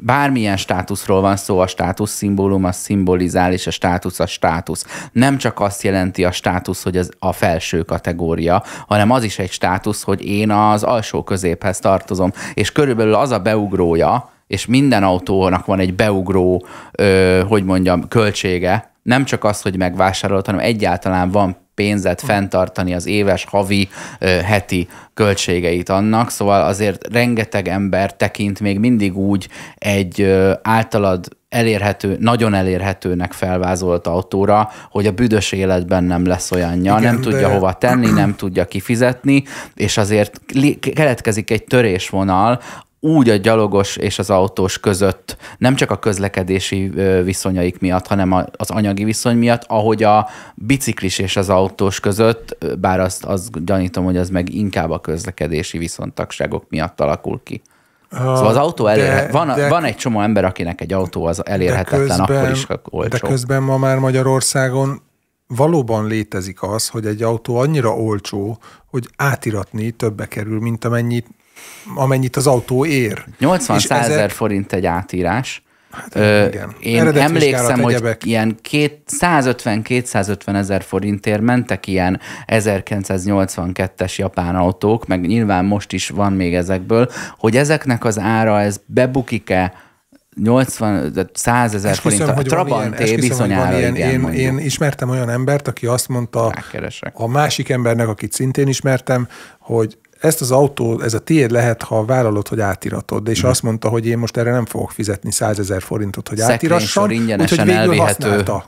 bármilyen státuszról van szó, a státusz szimbólum az szimbolizál, és a státusz a státusz. Nem csak azt jelenti a státusz, hogy az a felső kategória, hanem az is egy státusz, hogy én az alsó középhez tartozom. És körülbelül az a beugrója, és minden autónak van egy beugró, ö, hogy mondjam, költsége, nem csak az, hogy megvásárolt, hanem egyáltalán van pénzet fenntartani az éves, havi, heti költségeit annak, szóval azért rengeteg ember tekint még mindig úgy egy általad elérhető, nagyon elérhetőnek felvázolt autóra, hogy a büdös életben nem lesz olyanja, Igen, nem de... tudja hova tenni, nem tudja kifizetni, és azért keletkezik egy törésvonal, úgy a gyalogos és az autós között, nem csak a közlekedési viszonyaik miatt, hanem az anyagi viszony miatt, ahogy a biciklis és az autós között, bár azt, azt gyanítom, hogy az meg inkább a közlekedési viszontagságok miatt alakul ki. Szóval az autó elérhető. Van, de, van egy csomó ember, akinek egy autó az elérhetetlen, közben, akkor is olcsó. De közben ma már Magyarországon valóban létezik az, hogy egy autó annyira olcsó, hogy átiratni többe kerül, mint amennyit amennyit az autó ér. 80 ezer forint egy átírás. Hát, Ö, igen. Én Eredet emlékszem, hogy egyebek. ilyen 150-250 ezer forintért mentek ilyen 1982-es japán autók, meg nyilván most is van még ezekből, hogy ezeknek az ára, ez bebukik-e 80, 100 ezer forint, a Trabanté bizonyára ilyen, igen, én, én ismertem olyan embert, aki azt mondta a másik embernek, akit szintén ismertem, hogy ezt az autó, ez a tiéd lehet, ha vállalod, hogy átiratod, de és hmm. azt mondta, hogy én most erre nem fogok fizetni 100 ezer forintot, hogy átirassam, úgyhogy végül elvihető. használta.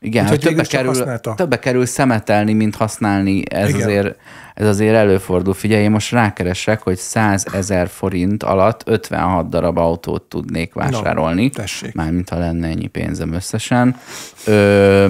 Igen, hogy többe kerül, többe kerül szemetelni, mint használni, ez azért, ez azért előfordul. Figyelj, én most rákeresek, hogy 100 ezer forint alatt 56 darab autót tudnék vásárolni. No, Mármint, ha lenne ennyi pénzem összesen. Ö,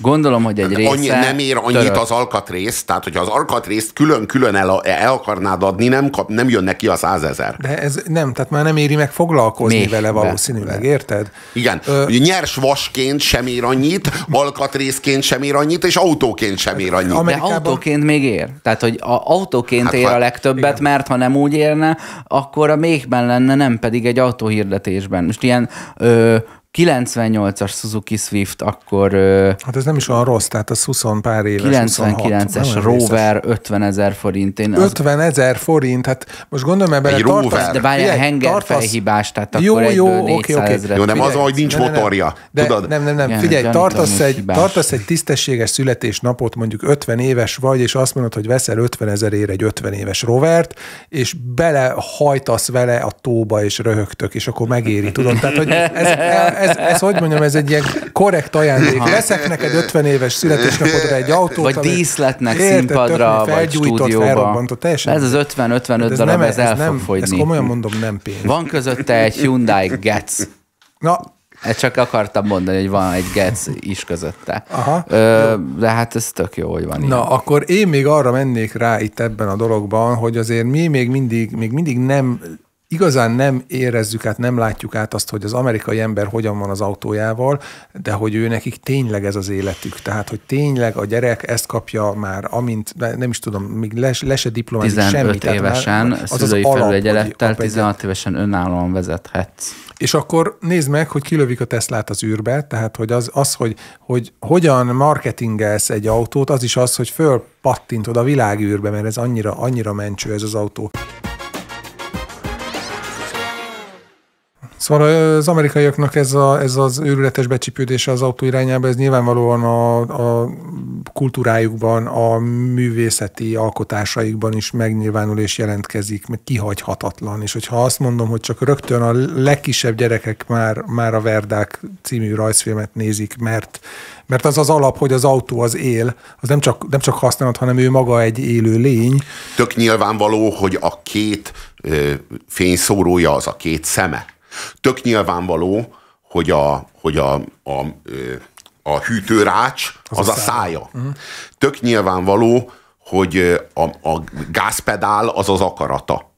Gondolom, hogy egy része... Annyi, nem ér annyit török. az alkatrészt, tehát hogyha az alkatrészt külön-külön el, el akarnád adni, nem, kap, nem jön neki a százezer. De ez nem, tehát már nem éri meg foglalkozni Még vele valószínűleg, be. érted? Igen, Ö... nyers vasként sem ér annyit, alkatrészként sem ér annyit, és autóként sem ér annyit. Amerikában... De autóként még ér. Tehát, hogy a autóként hát, ér a legtöbbet, igen. mert ha nem úgy érne, akkor a méhben lenne, nem pedig egy autóhirdetésben. Most ilyen ö, 98-as Suzuki Swift, akkor... Hát ez nem is olyan rossz, tehát az 20 pár éves. 99-es Rover 50 ezer forint. Én 50 ezer az... forint, hát most gondolom ebben... Egy Rover. De várjál, henger fejhibás, tehát jó, akkor jó, egyből oké, oké. Jó, nem az, hogy nincs motorja. De, tudod? Nem, nem, nem, Igen, figyelj, tartasz egy, tartasz egy tisztességes születésnapot, mondjuk 50 éves vagy, és azt mondod, hogy veszel 50 ezerért egy 50 éves Rovert, és belehajtasz vele a tóba, és röhögtök, és akkor megéri, tudod? Tehát, hogy ez, ez, ez, hogy mondjam, ez egy ilyen korrekt ajándék. Veszek neked 50 éves születésnapodra egy autót. Vagy díszletnek színpadra, vagy stúdióba. Ez az 50-55 darab, ez, ez el nem, fog fogyni. Ezt komolyan mondom, nem pénz. Van közötte egy Hyundai Getz. Na, ezt csak akartam mondani, hogy van egy Getz is közötte. Aha. Ö, de hát ez tök jó, hogy van Na, ilyen. akkor én még arra mennék rá itt ebben a dologban, hogy azért mi még mindig, még mindig nem igazán nem érezzük át, nem látjuk át azt, hogy az amerikai ember hogyan van az autójával, de hogy ő nekik tényleg ez az életük. Tehát, hogy tényleg a gyerek ezt kapja már, amint, nem is tudom, még le, le se diplomázik 15 semmit. évesen, az szülői az felügyelettel, 16 évesen önállóan vezethetsz. És akkor nézd meg, hogy kilövik a Teslát az űrbe, tehát hogy az, az hogy, hogy hogyan marketingelsz egy autót, az is az, hogy fölpattintod a világűrbe, mert ez annyira, annyira mencső ez az autó. Szóval az amerikaiaknak ez, a, ez az őrületes becsipődése az autó irányába, ez nyilvánvalóan a, a kultúrájukban, a művészeti alkotásaikban is megnyilvánul és jelentkezik, meg kihagyhatatlan. És hogyha azt mondom, hogy csak rögtön a legkisebb gyerekek már, már a Verdák című rajzfilmet nézik, mert, mert az az alap, hogy az autó az él, az nem csak, nem csak használat, hanem ő maga egy élő lény. Tök nyilvánvaló, hogy a két ö, fényszórója az a két szeme. Tök nyilvánvaló, hogy a, hogy a, a, a hűtőrács az, az a szája. szája. Uh-huh. Tök nyilvánvaló, hogy a, a gázpedál az az akarata.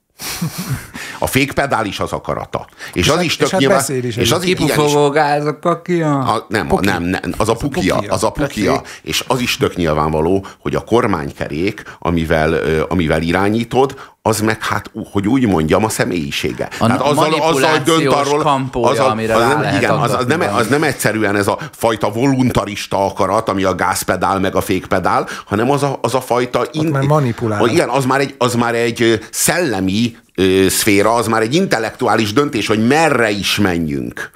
A fékpedál is az akarata. És, az is tök és nyilván... Hát is és az Kipufogó gáz a kakia? A, nem, puki. nem, nem, az a pukia. Az a pukia. És az is tök nyilvánvaló, hogy a kormánykerék, amivel, amivel irányítod, az meg hát, hogy úgy mondjam, a személyisége. A hát azzal, azzal dönt arról, kampója, azzal, amire az, nem, igen, az, az, nem, az nem egyszerűen ez a fajta voluntarista akarat, ami a gázpedál meg a fékpedál, hanem az a, az a fajta... In, már manipulál. Igen, az már egy, az már egy szellemi ö, szféra, az már egy intellektuális döntés, hogy merre is menjünk.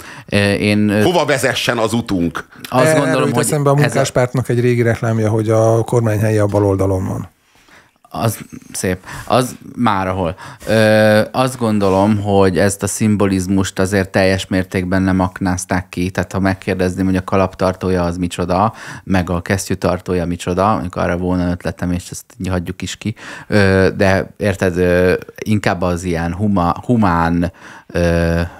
Én, Hova vezessen az utunk? Azt gondolom, hogy eszembe a munkáspártnak a... egy régi reklámja, hogy a kormányhelye a bal oldalon van. Az szép. Az már ahol. Ö, azt gondolom, hogy ezt a szimbolizmust azért teljes mértékben nem aknázták ki. Tehát ha megkérdezném, hogy a kalaptartója az micsoda, meg a kesztyűtartója micsoda, amikor arra volna ötletem, és ezt hagyjuk is ki. Ö, de érted, ö, inkább az ilyen huma, humán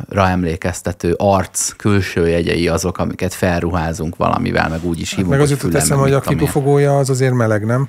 ra emlékeztető arc külső jegyei azok, amiket felruházunk valamivel, meg úgy is hívunk. Meg az jutott eszem, hogy a kipufogója az azért meleg, nem?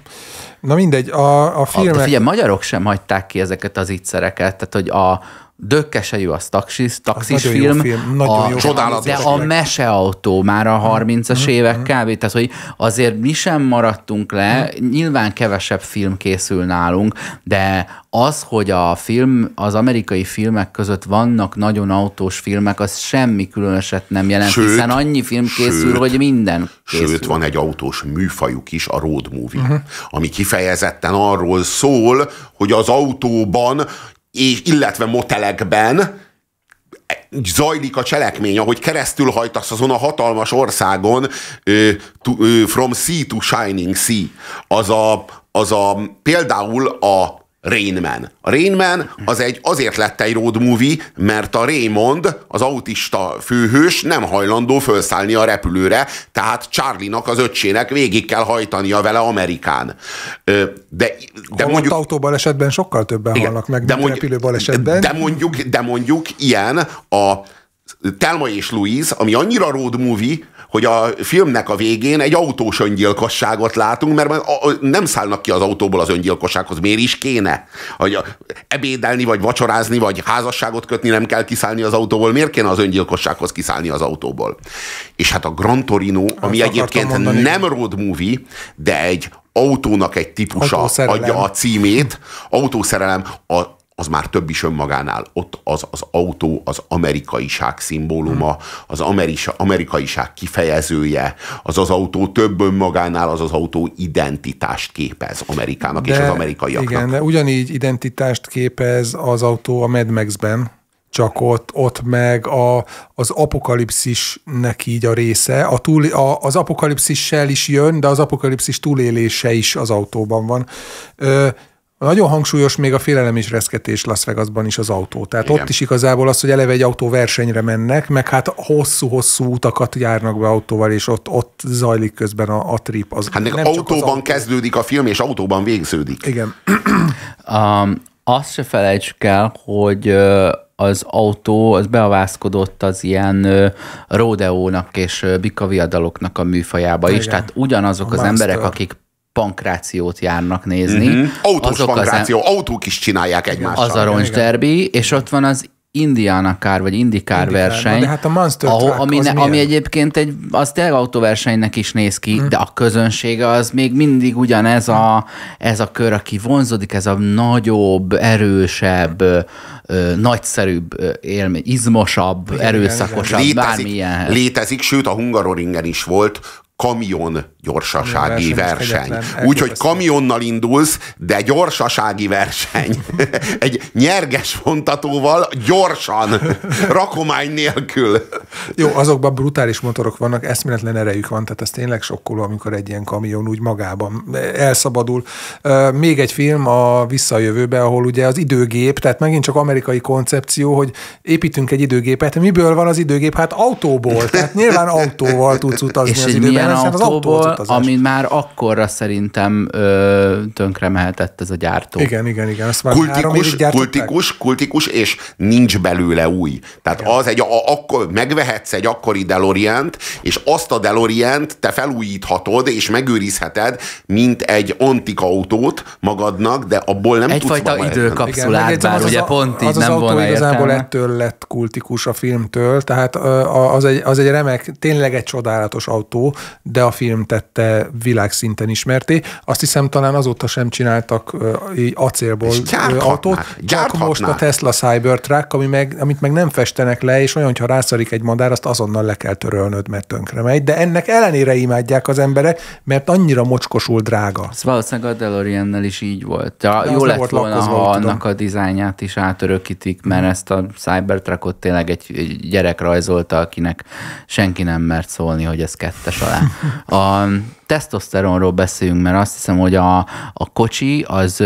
Na mindegy, a, a filmek... A, figyelj, magyarok sem hagyták ki ezeket az ígyszereket, tehát hogy a, Dökkesejű az taxis, taxis az film, film. Nagyon a, jó csodálatos de a meseautó már a 30-as mm. évek mm. kb. Tehát, hogy azért mi sem maradtunk le, mm. nyilván kevesebb film készül nálunk, de az, hogy a film, az amerikai filmek között vannak nagyon autós filmek, az semmi különöset nem jelent, sőt, hiszen annyi film készül, sőt, hogy minden készül. Sőt, van egy autós műfajuk is, a road movie, uh-huh. ami kifejezetten arról szól, hogy az autóban és, illetve motelekben zajlik a cselekmény, ahogy keresztül hajtasz azon a hatalmas országon From Sea to Shining Sea. Az a, az a például a Rain Man. A Rain Man az egy, azért lett egy road movie, mert a Raymond, az autista főhős nem hajlandó felszállni a repülőre, tehát Charlie-nak, az öccsének végig kell hajtania vele Amerikán. De, de mondjuk... autóbalesetben sokkal többen igen, halnak meg, de mint mondjuk, repülőbalesetben. De mondjuk, de mondjuk ilyen a Telma és Louise, ami annyira road movie, hogy a filmnek a végén egy autós öngyilkosságot látunk, mert nem szállnak ki az autóból az öngyilkossághoz. Miért is kéne? Hogy ebédelni, vagy vacsorázni, vagy házasságot kötni nem kell kiszállni az autóból. Miért kéne az öngyilkossághoz kiszállni az autóból? És hát a Gran Torino, ami Azt egyébként nem road movie, de egy autónak egy típusa adja a címét, autószerelem, a az már több is önmagánál. Ott az, az autó az amerikaiság szimbóluma, az amerisa, amerikaiság kifejezője, az az autó több önmagánál, az az autó identitást képez Amerikának de, és az amerikaiaknak. Igen, de ugyanígy identitást képez az autó a Mad Max-ben, csak ott, ott meg a, az apokalipszisnek így a része. A túl, a, az apokalipszissel is jön, de az apokalipszis túlélése is az autóban van. Ö, nagyon hangsúlyos még a félelem és reszketés Las Vegasban is az autó. Tehát Igen. ott is igazából az, hogy eleve egy autó versenyre mennek, meg hát hosszú-hosszú utakat járnak be autóval, és ott, ott zajlik közben a, a trip. Az hát nem autóban az autó. kezdődik a film, és autóban végződik. Igen. um, azt se felejtsük el, hogy az autó az beavászkodott az ilyen rodeónak és bikaviadaloknak a műfajába Igen. is, tehát ugyanazok a az master. emberek, akik pankrációt járnak nézni. Mm-hmm. Autós azok pankráció, az, autók is csinálják egymással. Az a roncsderbi, és ott van az Indiana Car, vagy IndyCar Indy verseny. De hát a Monster ahol, ami, az ne, ami egyébként egy, az tényleg autóversenynek is néz ki, hmm. de a közönsége az még mindig ugyanez a, ez a kör, aki vonzódik, ez a nagyobb, erősebb, ö, nagyszerűbb élmény, izmosabb, igen, erőszakosabb, igen, igen. Létezik, bármilyen. Létezik, sőt a Hungaroringen is volt kamion gyorsasági verseny. Úgyhogy kamionnal indulsz, de gyorsasági verseny. Egy nyerges vontatóval gyorsan, rakomány nélkül. Jó, azokban brutális motorok vannak, eszméletlen erejük van, tehát ez tényleg sokkoló, amikor egy ilyen kamion úgy magában elszabadul. Még egy film a Visszajövőbe, ahol ugye az időgép, tehát megint csak amerikai koncepció, hogy építünk egy időgépet. Miből van az időgép? Hát autóból. Tehát nyilván autóval tudsz utazni És az időben. Autóból, az ami már akkorra szerintem ö, tönkre mehetett ez a gyártó. Igen, igen, igen. Azt már kultikus, kultikus, kultikus, és nincs belőle új. Tehát igen. az egy, a, akkor megvehetsz egy akkori delorean és azt a delorean te felújíthatod, és megőrizheted, mint egy antik autót magadnak, de abból nem Egyfajta tudsz időkapszulát, igen, bár az ugye pont így az nem az volna autó igazából ettől lett kultikus a filmtől, tehát az egy, az egy remek, tényleg egy csodálatos autó, de a film tette világszinten ismerté. Azt hiszem talán azóta sem csináltak acélból autót. Csak most a Tesla Cybertruck, ami meg, amit meg nem festenek le, és olyan, hogyha rászarik egy madár, azt azonnal le kell törölnöd, mert tönkre megy. De ennek ellenére imádják az emberek, mert annyira mocskosul drága. Ez valószínűleg a delorean is így volt. Ja, jó lett volna, ha annak a dizájnját is átörökítik, mert ezt a Cybertruckot tényleg egy, egy gyerek rajzolta, akinek senki nem mert szólni, hogy ez kettes alá. A tesztoszteronról beszéljünk, mert azt hiszem, hogy a, a kocsi az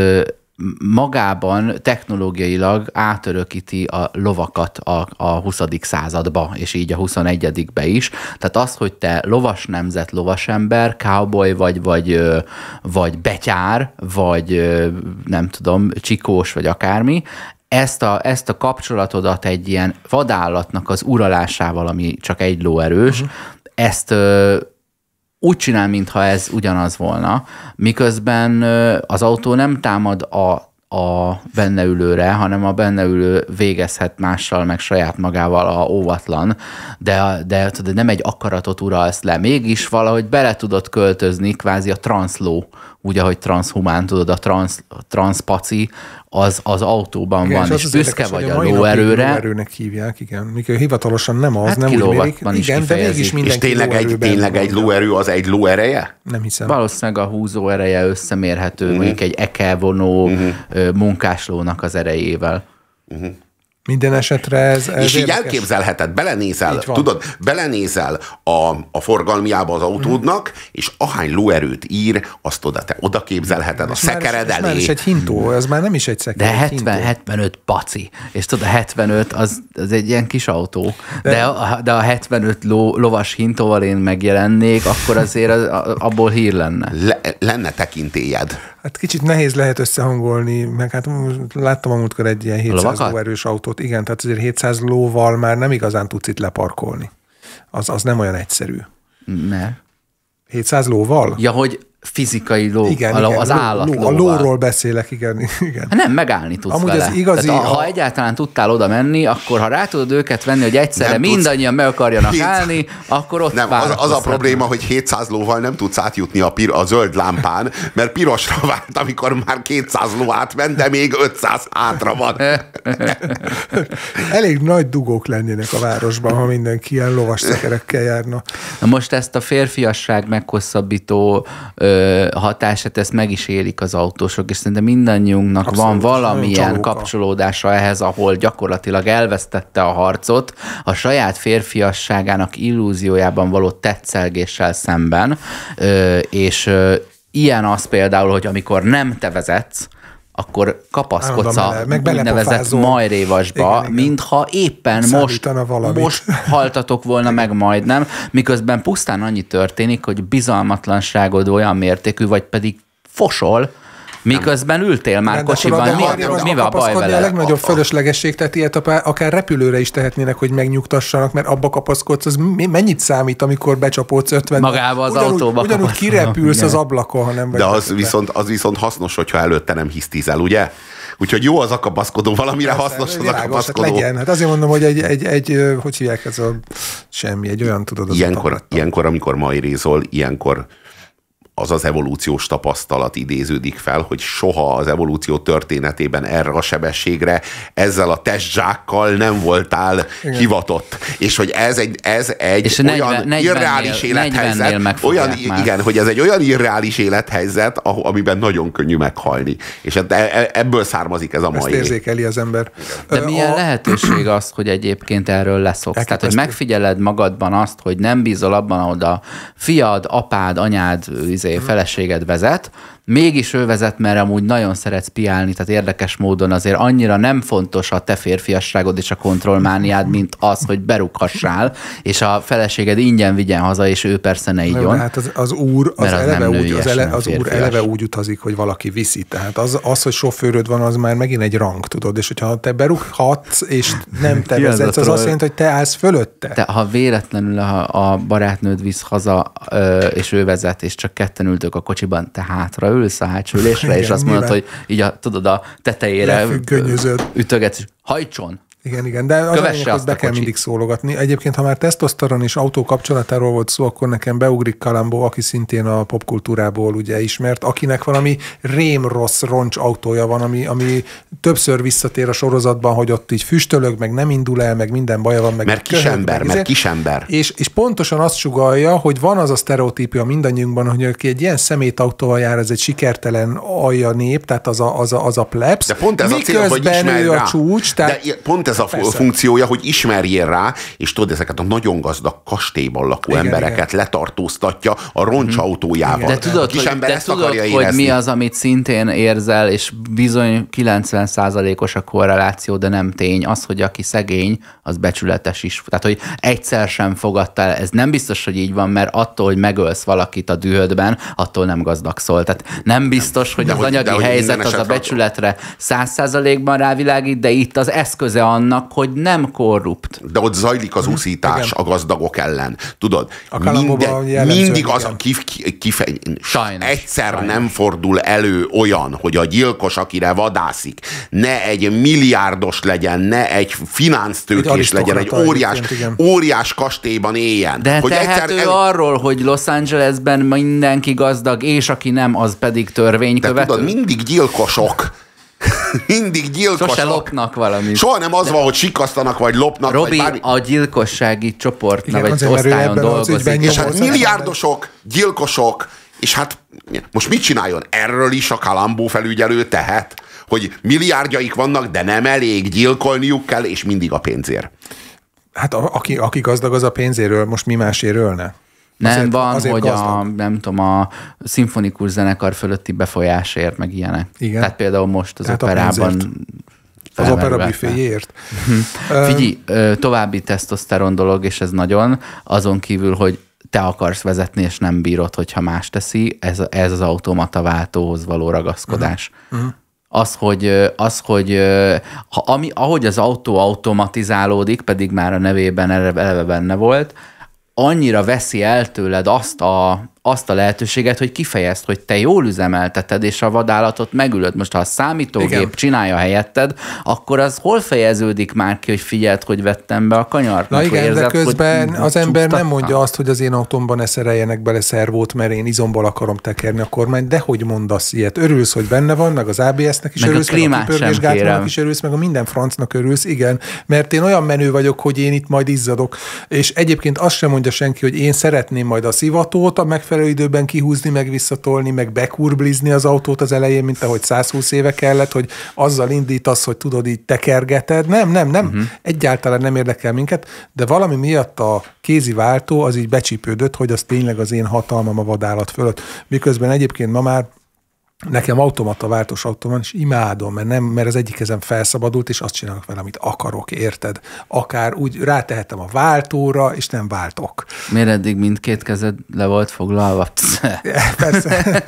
magában technológiailag átörökíti a lovakat a, a 20. századba, és így a 21. be is. Tehát az, hogy te lovas nemzet, lovas ember, cowboy vagy, vagy, vagy betyár, vagy nem tudom, csikós, vagy akármi, ezt a, ezt a kapcsolatodat egy ilyen vadállatnak az uralásával, ami csak egy lóerős, uh-huh. ezt úgy csinál, mintha ez ugyanaz volna, miközben az autó nem támad a a benne ülőre, hanem a benne ülő végezhet mással, meg saját magával a óvatlan, de, de, de nem egy akaratot uralsz le. Mégis valahogy bele tudod költözni kvázi a transzló, úgy, ahogy transhumán tudod, a trans, transpaci, az az autóban igen, van, és, és büszke vagy a, a lóerőre. Lóerőnek hívják, igen. Mikor hivatalosan nem az, hát nem úgy mérik. Is igen, de mégis És tényleg egy, tényleg egy lóerő az egy lóereje? Nem hiszem. Valószínűleg a húzó ereje összemérhető, uh-huh. mondjuk egy ekelvonó uh-huh. munkáslónak az erejével. Uh-huh. Minden esetre ez, ez És érdekes. így elképzelheted, belenézel, így tudod, belenézel a, a forgalmiába az autódnak, mm. és ahány lóerőt ír, azt oda te oda képzelheted a szekered elé. Ez már is egy hintó, ez már nem is egy szekered. De 70, 75 paci, és tudod, a 75 az, az egy ilyen kis autó, de, de, a, de a 75 ló, lovas hintóval én megjelennék, akkor azért az, abból hír lenne. Le, lenne tekintélyed. Hát kicsit nehéz lehet összehangolni, meg hát láttam a múltkor egy ilyen 700 lóerős autót. Igen, tehát azért 700 lóval már nem igazán tudsz itt leparkolni. Az, az nem olyan egyszerű. Ne. 700 lóval? Ja, hogy fizikai ló, igen, a, igen, az állat ló, A lóról beszélek, igen. igen. Hát nem, megállni tudsz Amúgy vele. Az igazi, Tehát, ha, ha egyáltalán tudtál oda menni, akkor ha rá tudod őket venni, hogy egyszerre nem mindannyian meg akarjanak 700... állni, akkor ott Nem, az, az a probléma, hogy 700 lóval nem tudsz átjutni a, pir, a zöld lámpán, mert pirosra vált, amikor már 200 ló átment, de még 500 hátra van. Elég nagy dugók lennének a városban, ha mindenki ilyen lovas szekerekkel járna. Na most ezt a férfiasság meghosszabbító ö, hatását, ezt meg is élik az autósok, és szerintem mindannyiunknak Abszolút, van valamilyen kapcsolódása ehhez, ahol gyakorlatilag elvesztette a harcot a saját férfiasságának illúziójában való tetszelgéssel szemben, ö, és ö, ilyen az például, hogy amikor nem te vezetsz, akkor kapaszkodsz a úgynevezett majrévasba, mintha éppen most, most haltatok volna meg majdnem, miközben pusztán annyi történik, hogy bizalmatlanságod olyan mértékű, vagy pedig fosol, Miközben ültél már kocsiban, mi, mi, mi a baj vele? A legnagyobb fölöslegesség, tehát ilyet akár repülőre is tehetnének, hogy megnyugtassanak, mert abba kapaszkodsz, az mennyit számít, amikor becsapódsz 50 Magába az ugyanúgy, autóba Ugyanúgy kirepülsz az ablakon, ha nem De az viszont, az viszont hasznos, hogyha előtte nem hisztizel, ugye? Úgyhogy jó az a kapaszkodó, valamire Persze, hasznos az a hát. Hát legyen. Hát azért mondom, hogy egy, egy, egy, hogy hívják ez a semmi, egy olyan tudod. Az ilyenkor, ilyenkor, amikor majrézol, ilyenkor az az evolúciós tapasztalat idéződik fel, hogy soha az evolúció történetében erre a sebességre ezzel a testzsákkal nem voltál Igen. hivatott. És hogy ez egy, ez egy és olyan 40, irreális élethelyzet, olyan, igen, hogy ez egy olyan irreális élethelyzet, amiben nagyon könnyű meghalni. És e- e- ebből származik ez a mai. Ezt érzékeli az ember. De milyen a... lehetőség az, hogy egyébként erről leszoksz? Tehát, hogy megfigyeled magadban azt, hogy nem bízol abban, hogy a fiad, apád, anyád izé, izé, feleséged vezet, mégis ő vezet, mert amúgy nagyon szeretsz piálni, tehát érdekes módon azért annyira nem fontos a te férfiasságod és a kontrollmániád, mint az, hogy berughassál, és a feleséged ingyen vigyen haza, és ő persze ne igyon. Hát az, az úr, az, az, eleve úgy, az, ele, az úr eleve úgy utazik, hogy valaki viszi. Tehát az, az, hogy sofőröd van, az már megint egy rang, tudod, és hogyha te berughatsz, és nem te vezetsz, az azt jelenti, hogy te állsz fölötte. Te, ha véletlenül a, a barátnőd visz haza, és ő vezet, és csak ketten ültök a kocsiban, te hátra ülsz a hátsó ülésre, és azt mondod, hogy így a, tudod, a tetejére ütögetsz, hajtson, igen, igen, de az lényeg, hogy be kell mindig szólogatni. Egyébként, ha már tesztoszteron és autó kapcsolatáról volt szó, akkor nekem beugrik Kalambó, aki szintén a popkultúrából ugye ismert, akinek valami rém rossz roncs autója van, ami, ami többször visszatér a sorozatban, hogy ott így füstölög, meg nem indul el, meg minden baja van. Meg mert kisember, meg, mert izé. kisember. És, és pontosan azt sugalja, hogy van az a sztereotípia mindannyiunkban, hogy aki egy ilyen szemétautóval jár, ez egy sikertelen alja nép, tehát az a, az a, az a plebs. De pont ez a cél, hogy ismerj a csúcs. Tehát, De pont ez a Persze. funkciója, hogy ismerjél rá, és tudod, ezeket a nagyon gazdag kastélyban lakó igen, embereket igen. letartóztatja a roncsautójával. De tudod, hogy, de tudod hogy mi az, amit szintén érzel, és bizony 90%-os a korreláció, de nem tény, az, hogy aki szegény, az becsületes is. Tehát, hogy egyszer sem fogadta el, ez nem biztos, hogy így van, mert attól, hogy megölsz valakit a dühödben, attól nem gazdagszol. Tehát nem biztos, hogy de az hogy, anyagi de helyzet az a becsületre 100%-ban rávilágít, de itt az eszköze annak, hogy nem korrupt. De ott zajlik az úszítás Igen. a gazdagok ellen. Tudod, a minden, mindig az a kif, kif, Sajnos. egyszer Sajnos. nem fordul elő olyan, hogy a gyilkos, akire vadászik, ne egy milliárdos legyen, ne egy finansztőkés legyen, egy óriás, óriás kastélyban éljen. De hogy tehető egyszer el... arról, hogy Los Angelesben mindenki gazdag, és aki nem, az pedig törvénykövető. De tudod, mindig gyilkosok Mindig gyilkosok. Sose lopnak valamit. Soha nem az De... van, hogy sikasztanak, vagy lopnak. Robi, vagy bármi... a gyilkossági csoportnak, vagy osztályon dolgozik. És hát milliárdosok, gyilkosok, és hát most mit csináljon? Erről is a Kalambó felügyelő tehet, hogy milliárdjaik vannak, de nem elég, gyilkolniuk kell, és mindig a pénzért. Hát a, aki, aki gazdag, az a pénzéről, most mi másért ne? Nem, azért, van, azért hogy gazdag. a, nem tudom, a szimfonikus zenekar fölötti befolyásért, meg ilyenek. Igen. Tehát például most az Tehát operában az opera büféjért. Figyelj, további tesztoszteron dolog, és ez nagyon, azon kívül, hogy te akarsz vezetni, és nem bírod, hogyha más teszi, ez, ez az automata váltóhoz való ragaszkodás. Uh-huh. Uh-huh. Az, hogy, az, hogy ha, ami, ahogy az autó automatizálódik, pedig már a nevében eleve benne volt, annyira veszi el tőled azt a, azt a lehetőséget, hogy kifejezd, hogy te jól üzemelteted, és a vadállatot megülöd. Most ha a számítógép Igen. csinálja helyetted, akkor az hol fejeződik már ki, hogy figyeld, hogy vettem be a kanyart? Na igen, érzed, de közben az ember nem mondja azt, hogy az én autómban ne szereljenek bele szervót, mert én izomból akarom tekerni a kormányt, de hogy mondasz ilyet? Örülsz, hogy benne van, meg az ABS-nek is meg örülsz, a meg a kipörgésgátnak is örülsz, meg a minden francnak örülsz, igen, mert én olyan menő vagyok, hogy én itt majd izzadok. És egyébként azt sem mondja senki, hogy én szeretném majd a szivatót a megfelelő időben kihúzni, meg visszatolni, meg bekurblizni az autót az elején, mint ahogy 120 éve kellett, hogy azzal indítasz, hogy tudod így tekergeted. Nem, nem, nem, uh-huh. egyáltalán nem érdekel minket, de valami miatt a kézi váltó az így becsípődött, hogy az tényleg az én hatalmam a vadállat fölött. Miközben egyébként ma már Nekem automata váltós autó van, és imádom, mert, nem, mert az egyik kezem felszabadult, és azt csinálok vele, amit akarok, érted? Akár úgy rátehetem a váltóra, és nem váltok. Miért eddig mindkét kezed le volt foglalva? Persze.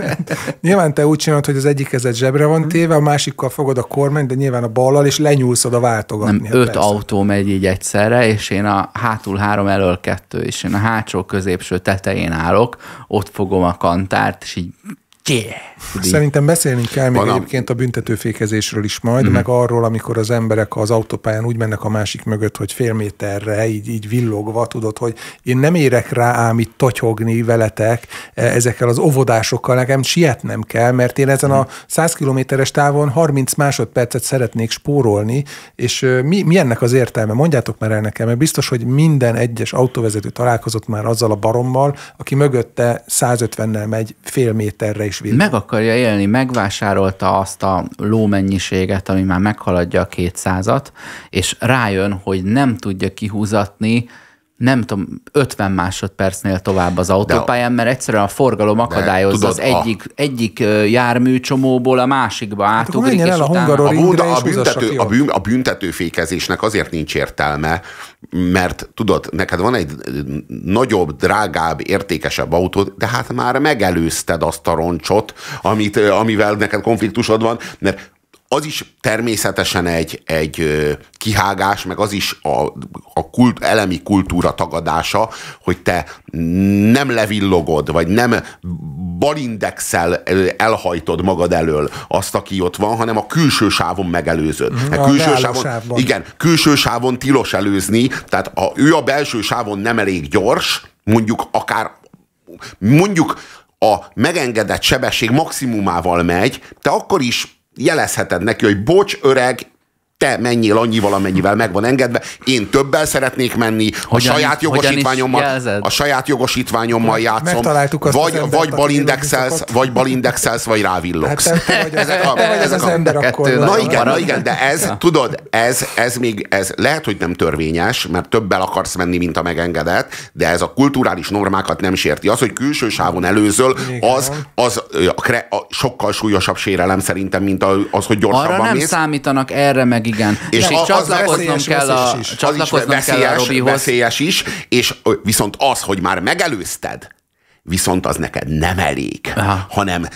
nyilván te úgy csinálod, hogy az egyik kezed zsebre van téve, a másikkal fogod a kormányt, de nyilván a ballal, és lenyúlszod a váltogatni. Nem, öt persze. autó megy így egyszerre, és én a hátul három elől kettő, és én a hátsó középső tetején állok, ott fogom a kantárt, és így Yeah. Szerintem beszélni kell még Van egyébként a büntetőfékezésről is majd, mm-hmm. meg arról, amikor az emberek az autópályán úgy mennek a másik mögött, hogy fél méterre, így, így villogva, tudod, hogy én nem érek rá ám itt totyogni veletek e, ezekkel az óvodásokkal, nekem sietnem kell, mert én ezen a 100 kilométeres távon 30 másodpercet szeretnék spórolni, és mi, mi ennek az értelme? Mondjátok már el nekem, mert biztos, hogy minden egyes autóvezető találkozott már azzal a barommal, aki mögötte 150-nel megy fél méterre is villan. Meg akarja élni, megvásárolta azt a lómennyiséget, ami már meghaladja a kétszázat, és rájön, hogy nem tudja kihúzatni nem tudom, 50 másodpercnél tovább az autópályán, mert egyszerűen a forgalom akadályozza tudod, az egyik, a... egyik járműcsomóból a másikba hát átugrik, és el a, utána... a, a, a, büntető, a, bűn, a büntetőfékezésnek azért nincs értelme, mert tudod, neked van egy nagyobb, drágább, értékesebb autód, de hát már megelőzted azt a roncsot, amit, amivel neked konfliktusod van, mert az is természetesen egy, egy kihágás, meg az is a, a kult, elemi kultúra tagadása, hogy te nem levillogod, vagy nem balindexel elhajtod magad elől azt, aki ott van, hanem a külső sávon megelőzöd. Mm, a külső sávon, sávban. Igen, külső sávon tilos előzni, tehát ha ő a belső sávon nem elég gyors, mondjuk akár mondjuk a megengedett sebesség maximumával megy, te akkor is jelezheted neki, hogy bocs, öreg, te menjél annyival, amennyivel meg van engedve, én többel szeretnék menni, hogyan, a saját jogosítványommal, a saját jogosítványommal játszom, vagy, vagy balindexelsz, vagy balindexelsz, vagy rávillogsz. Hát te, ezek a, vagy ezek az a, ember akkor. Na igen, na igen, de ez, tudod, ez, ez még, ez lehet, hogy nem törvényes, mert többel akarsz menni, mint a megengedett, de ez a kulturális normákat nem sérti. Az, hogy külső sávon előzöl, az, az a, a, sokkal súlyosabb sérelem szerintem, mint az, hogy gyorsabban Arra nem mész. számítanak erre meg igen. És, és csatlakoznom kell a, csatlakoznom kell a Robihoz. Veszélyes is, és viszont az, hogy már megelőzted, viszont az neked nem elég, Aha. hanem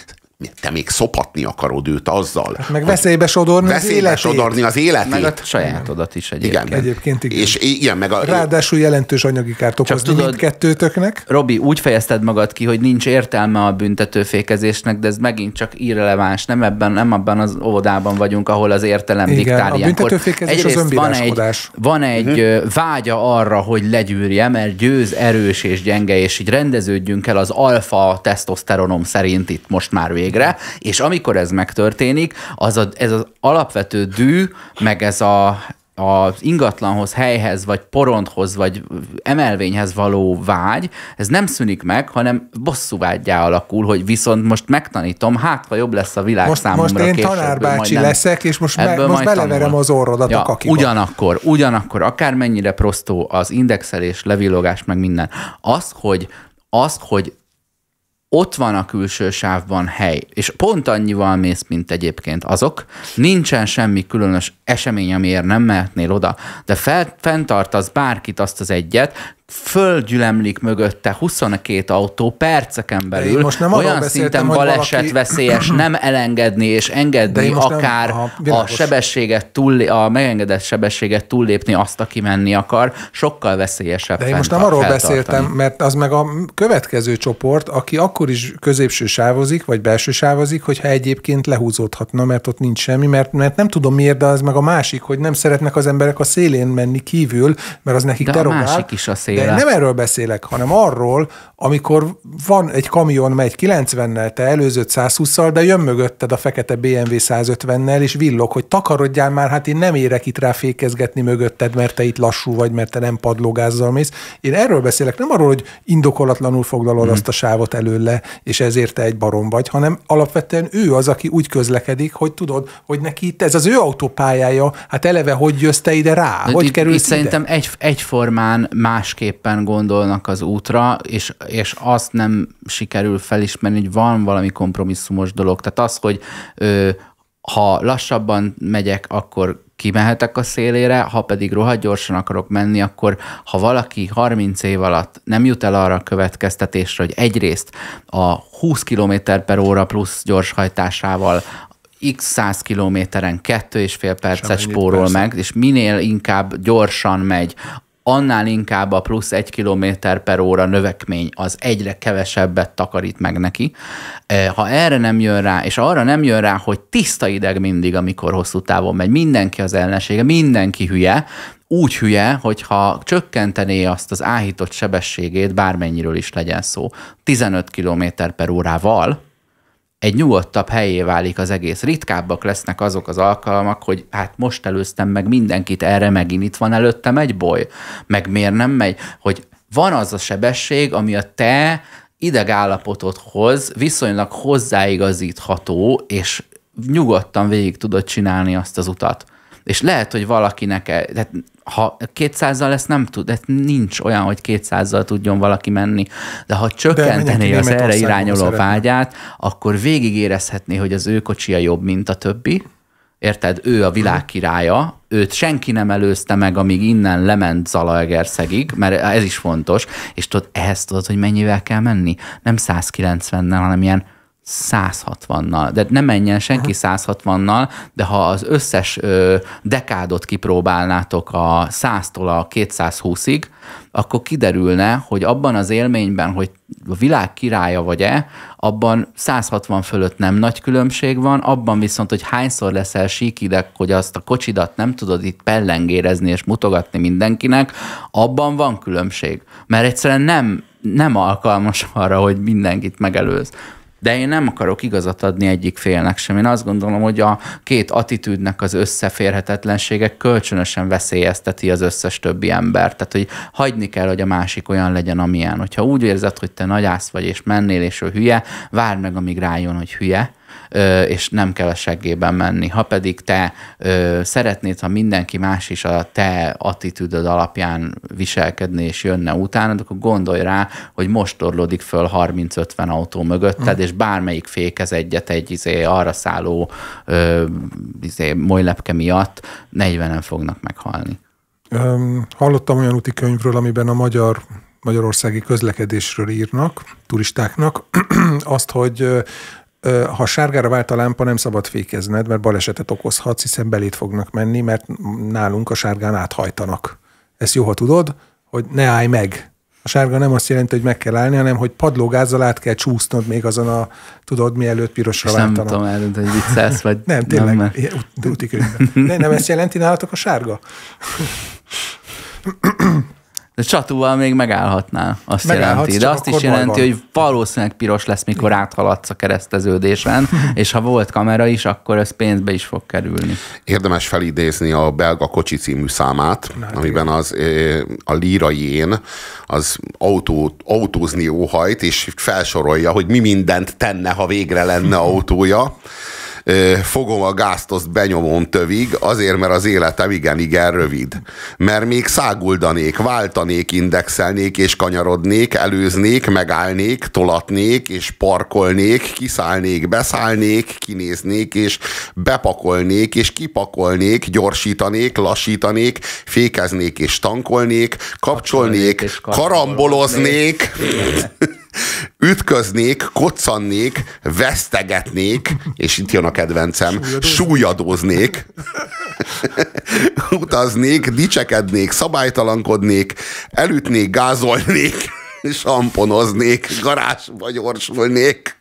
te még szopatni akarod őt azzal. Hát meg veszélybe sodorni veszélybe az életét. sodorni az életét. Meg a sajátodat is egyébként. Igen, egyébként igen. És igen, meg a... Ráadásul jelentős anyagi kárt okozni tudod, mindkettőtöknek. Robi, úgy fejezted magad ki, hogy nincs értelme a büntetőfékezésnek, de ez megint csak irreleváns. Nem ebben, nem abban az óvodában vagyunk, ahol az értelem igen, diktál a büntetőfékezés az van egy, van egy uh-huh. vágya arra, hogy legyűrje, mert győz erős és gyenge, és így rendeződjünk el az alfa tesztoszteronom szerint itt most már végül végre, és amikor ez megtörténik, az a, ez az alapvető dű, meg ez a az ingatlanhoz, helyhez, vagy porondhoz, vagy emelvényhez való vágy, ez nem szűnik meg, hanem bosszú vágyjá alakul, hogy viszont most megtanítom, hát ha jobb lesz a világ most, számomra Most én később, tanárbácsi nem, leszek, és most, me, most beleverem tanul. az orrodat ja, a kakiba. Ugyanakkor, ugyanakkor, akármennyire prostó az indexelés, levillogás, meg minden, az, hogy az, hogy ott van a külső sávban hely, és pont annyival mész, mint egyébként azok, nincsen semmi különös esemény, amiért nem mehetnél oda, de fel, fenntartasz bárkit azt az egyet, földgyülemlik mögötte 22 autó perceken belül, most nem olyan szinten baleset valaki... veszélyes nem elengedni és engedni akár nem, aha, a sebességet túl, a megengedett sebességet túllépni azt, aki menni akar, sokkal veszélyesebb. De én most nem arról beszéltem, mert az meg a következő csoport, aki akkor is középső sávozik, vagy belső sávozik, hogyha egyébként lehúzódhatna, mert ott nincs semmi, mert, mert nem tudom miért, de az meg a másik, hogy nem szeretnek az emberek a szélén menni kívül, mert az nekik de derogál. a másik is a de nem erről beszélek, hanem arról, amikor van egy kamion, megy 90-nel, te előzött 120-szal, de jön mögötted a fekete BMW 150-nel, és villog, hogy takarodjál már, hát én nem érek itt rá fékezgetni mögötted, mert te itt lassú vagy, mert te nem padlógázzal mész. Én erről beszélek, nem arról, hogy indokolatlanul foglalod hmm. azt a sávot előle, és ezért te egy barom vagy, hanem alapvetően ő az, aki úgy közlekedik, hogy tudod, hogy neki itt ez az ő autópályája, hát eleve hogy jössz te ide rá? De hogy itt, kerülsz itt ide? Szerintem egy, egyformán másképpen gondolnak az útra, és, és azt nem sikerül felismerni, hogy van valami kompromisszumos dolog. Tehát az, hogy ö, ha lassabban megyek, akkor kimehetek a szélére, ha pedig rohadt gyorsan akarok menni, akkor ha valaki 30 év alatt nem jut el arra a következtetésre, hogy egyrészt a 20 km per óra plusz gyorshajtásával x száz kilométeren kettő és fél percet spórol meg, és minél inkább gyorsan megy, annál inkább a plusz egy kilométer per óra növekmény az egyre kevesebbet takarít meg neki. E, ha erre nem jön rá, és arra nem jön rá, hogy tiszta ideg mindig, amikor hosszú távon megy, mindenki az ellensége, mindenki hülye, úgy hülye, hogyha csökkentené azt az áhított sebességét, bármennyiről is legyen szó, 15 km per órával, egy nyugodtabb helyé válik az egész. Ritkábbak lesznek azok az alkalmak, hogy hát most előztem meg mindenkit, erre megint itt van előttem egy boly. Meg miért nem megy? Hogy van az a sebesség, ami a te idegállapotodhoz viszonylag hozzáigazítható, és nyugodtan végig tudod csinálni azt az utat. És lehet, hogy valakinek, tehát ha 200-zal ezt nem tud, de nincs olyan, hogy 200-zal tudjon valaki menni, de ha csökkentené az erre irányuló vágyát, akkor végig érezhetné, hogy az ő kocsia jobb, mint a többi, Érted? Ő a világ királya, őt senki nem előzte meg, amíg innen lement Zalaegerszegig, mert ez is fontos, és tudod, ehhez tudod, hogy mennyivel kell menni? Nem 190-nel, hanem ilyen 160-nal. De nem menjen senki 160-nal, de ha az összes ö, dekádot kipróbálnátok a 100-tól a 220-ig, akkor kiderülne, hogy abban az élményben, hogy a világ királya vagy-e, abban 160 fölött nem nagy különbség van, abban viszont, hogy hányszor leszel síkideg, hogy azt a kocsidat nem tudod itt pellengérezni és mutogatni mindenkinek, abban van különbség. Mert egyszerűen nem, nem alkalmas arra, hogy mindenkit megelőz. De én nem akarok igazat adni egyik félnek sem. Én azt gondolom, hogy a két attitűdnek az összeférhetetlensége kölcsönösen veszélyezteti az összes többi embert. Tehát, hogy hagyni kell, hogy a másik olyan legyen, amilyen. Hogyha úgy érzed, hogy te nagyász vagy, és mennél, és ő hülye, várd meg, amíg rájön, hogy hülye, és nem kell a seggében menni. Ha pedig te szeretnéd, ha mindenki más is a te attitűdöd alapján viselkedni és jönne utána, akkor gondolj rá, hogy most torlódik föl 30-50 autó mögötted, mm. és bármelyik fékez egyet egy izé, arra szálló izé, molylepke miatt, 40-en fognak meghalni. Hallottam olyan úti könyvről, amiben a magyar magyarországi közlekedésről írnak, turistáknak, azt, hogy ha sárgára vált a lámpa, nem szabad fékezned, mert balesetet okozhatsz, hiszen belét fognak menni, mert nálunk a sárgán áthajtanak. Ezt jó, ha tudod, hogy ne állj meg. A sárga nem azt jelenti, hogy meg kell állni, hanem hogy padlógázzal át kell csúsznod még azon a, tudod, mielőtt pirosra váltanak. Nem tudom eldönteni, hogy viccelsz, vagy nem, tényleg, nem, mert... nem, nem ezt jelenti nálatok a sárga? De csatúval még megállhatnál, azt Megállhatsz, jelenti. De azt is jelenti, hogy valószínűleg piros lesz, mikor áthaladsz a kereszteződésen, és ha volt kamera is, akkor ez pénzbe is fog kerülni. Érdemes felidézni a belga kocsi című számát, Na, hát amiben az a lírai én az autó, autózni óhajt, és felsorolja, hogy mi mindent tenne, ha végre lenne autója fogom a gázt, azt benyomom tövig, azért, mert az életem igen-igen rövid. Mert még száguldanék, váltanék, indexelnék és kanyarodnék, előznék, megállnék, tolatnék és parkolnék, kiszállnék, beszállnék, kinéznék és bepakolnék és kipakolnék, gyorsítanék, lassítanék, fékeznék és tankolnék, kapcsolnék, és karamboloznék, ütköznék, koccannék, vesztegetnék, és itt jön a kedvencem, súlyadóznék, utaznék, dicsekednék, szabálytalankodnék, elütnék, gázolnék, samponoznék, garázsba gyorsulnék,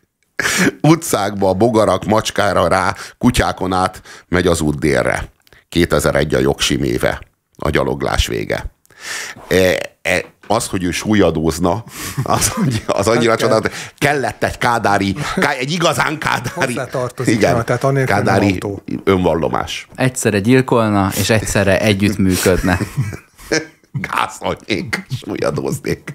utcákba, bogarak, macskára rá, kutyákon át megy az út délre. 2001 a jogsiméve, a gyaloglás vége. E, e, az, hogy ő súlyadózna, az, az annyira hát csodálatos. Kellett egy kádári, egy igazán kádári, igen, tehát kádári önvallomás. Egyszerre gyilkolna, és egyszerre együttműködne. Gázolnék, súlyadóznék.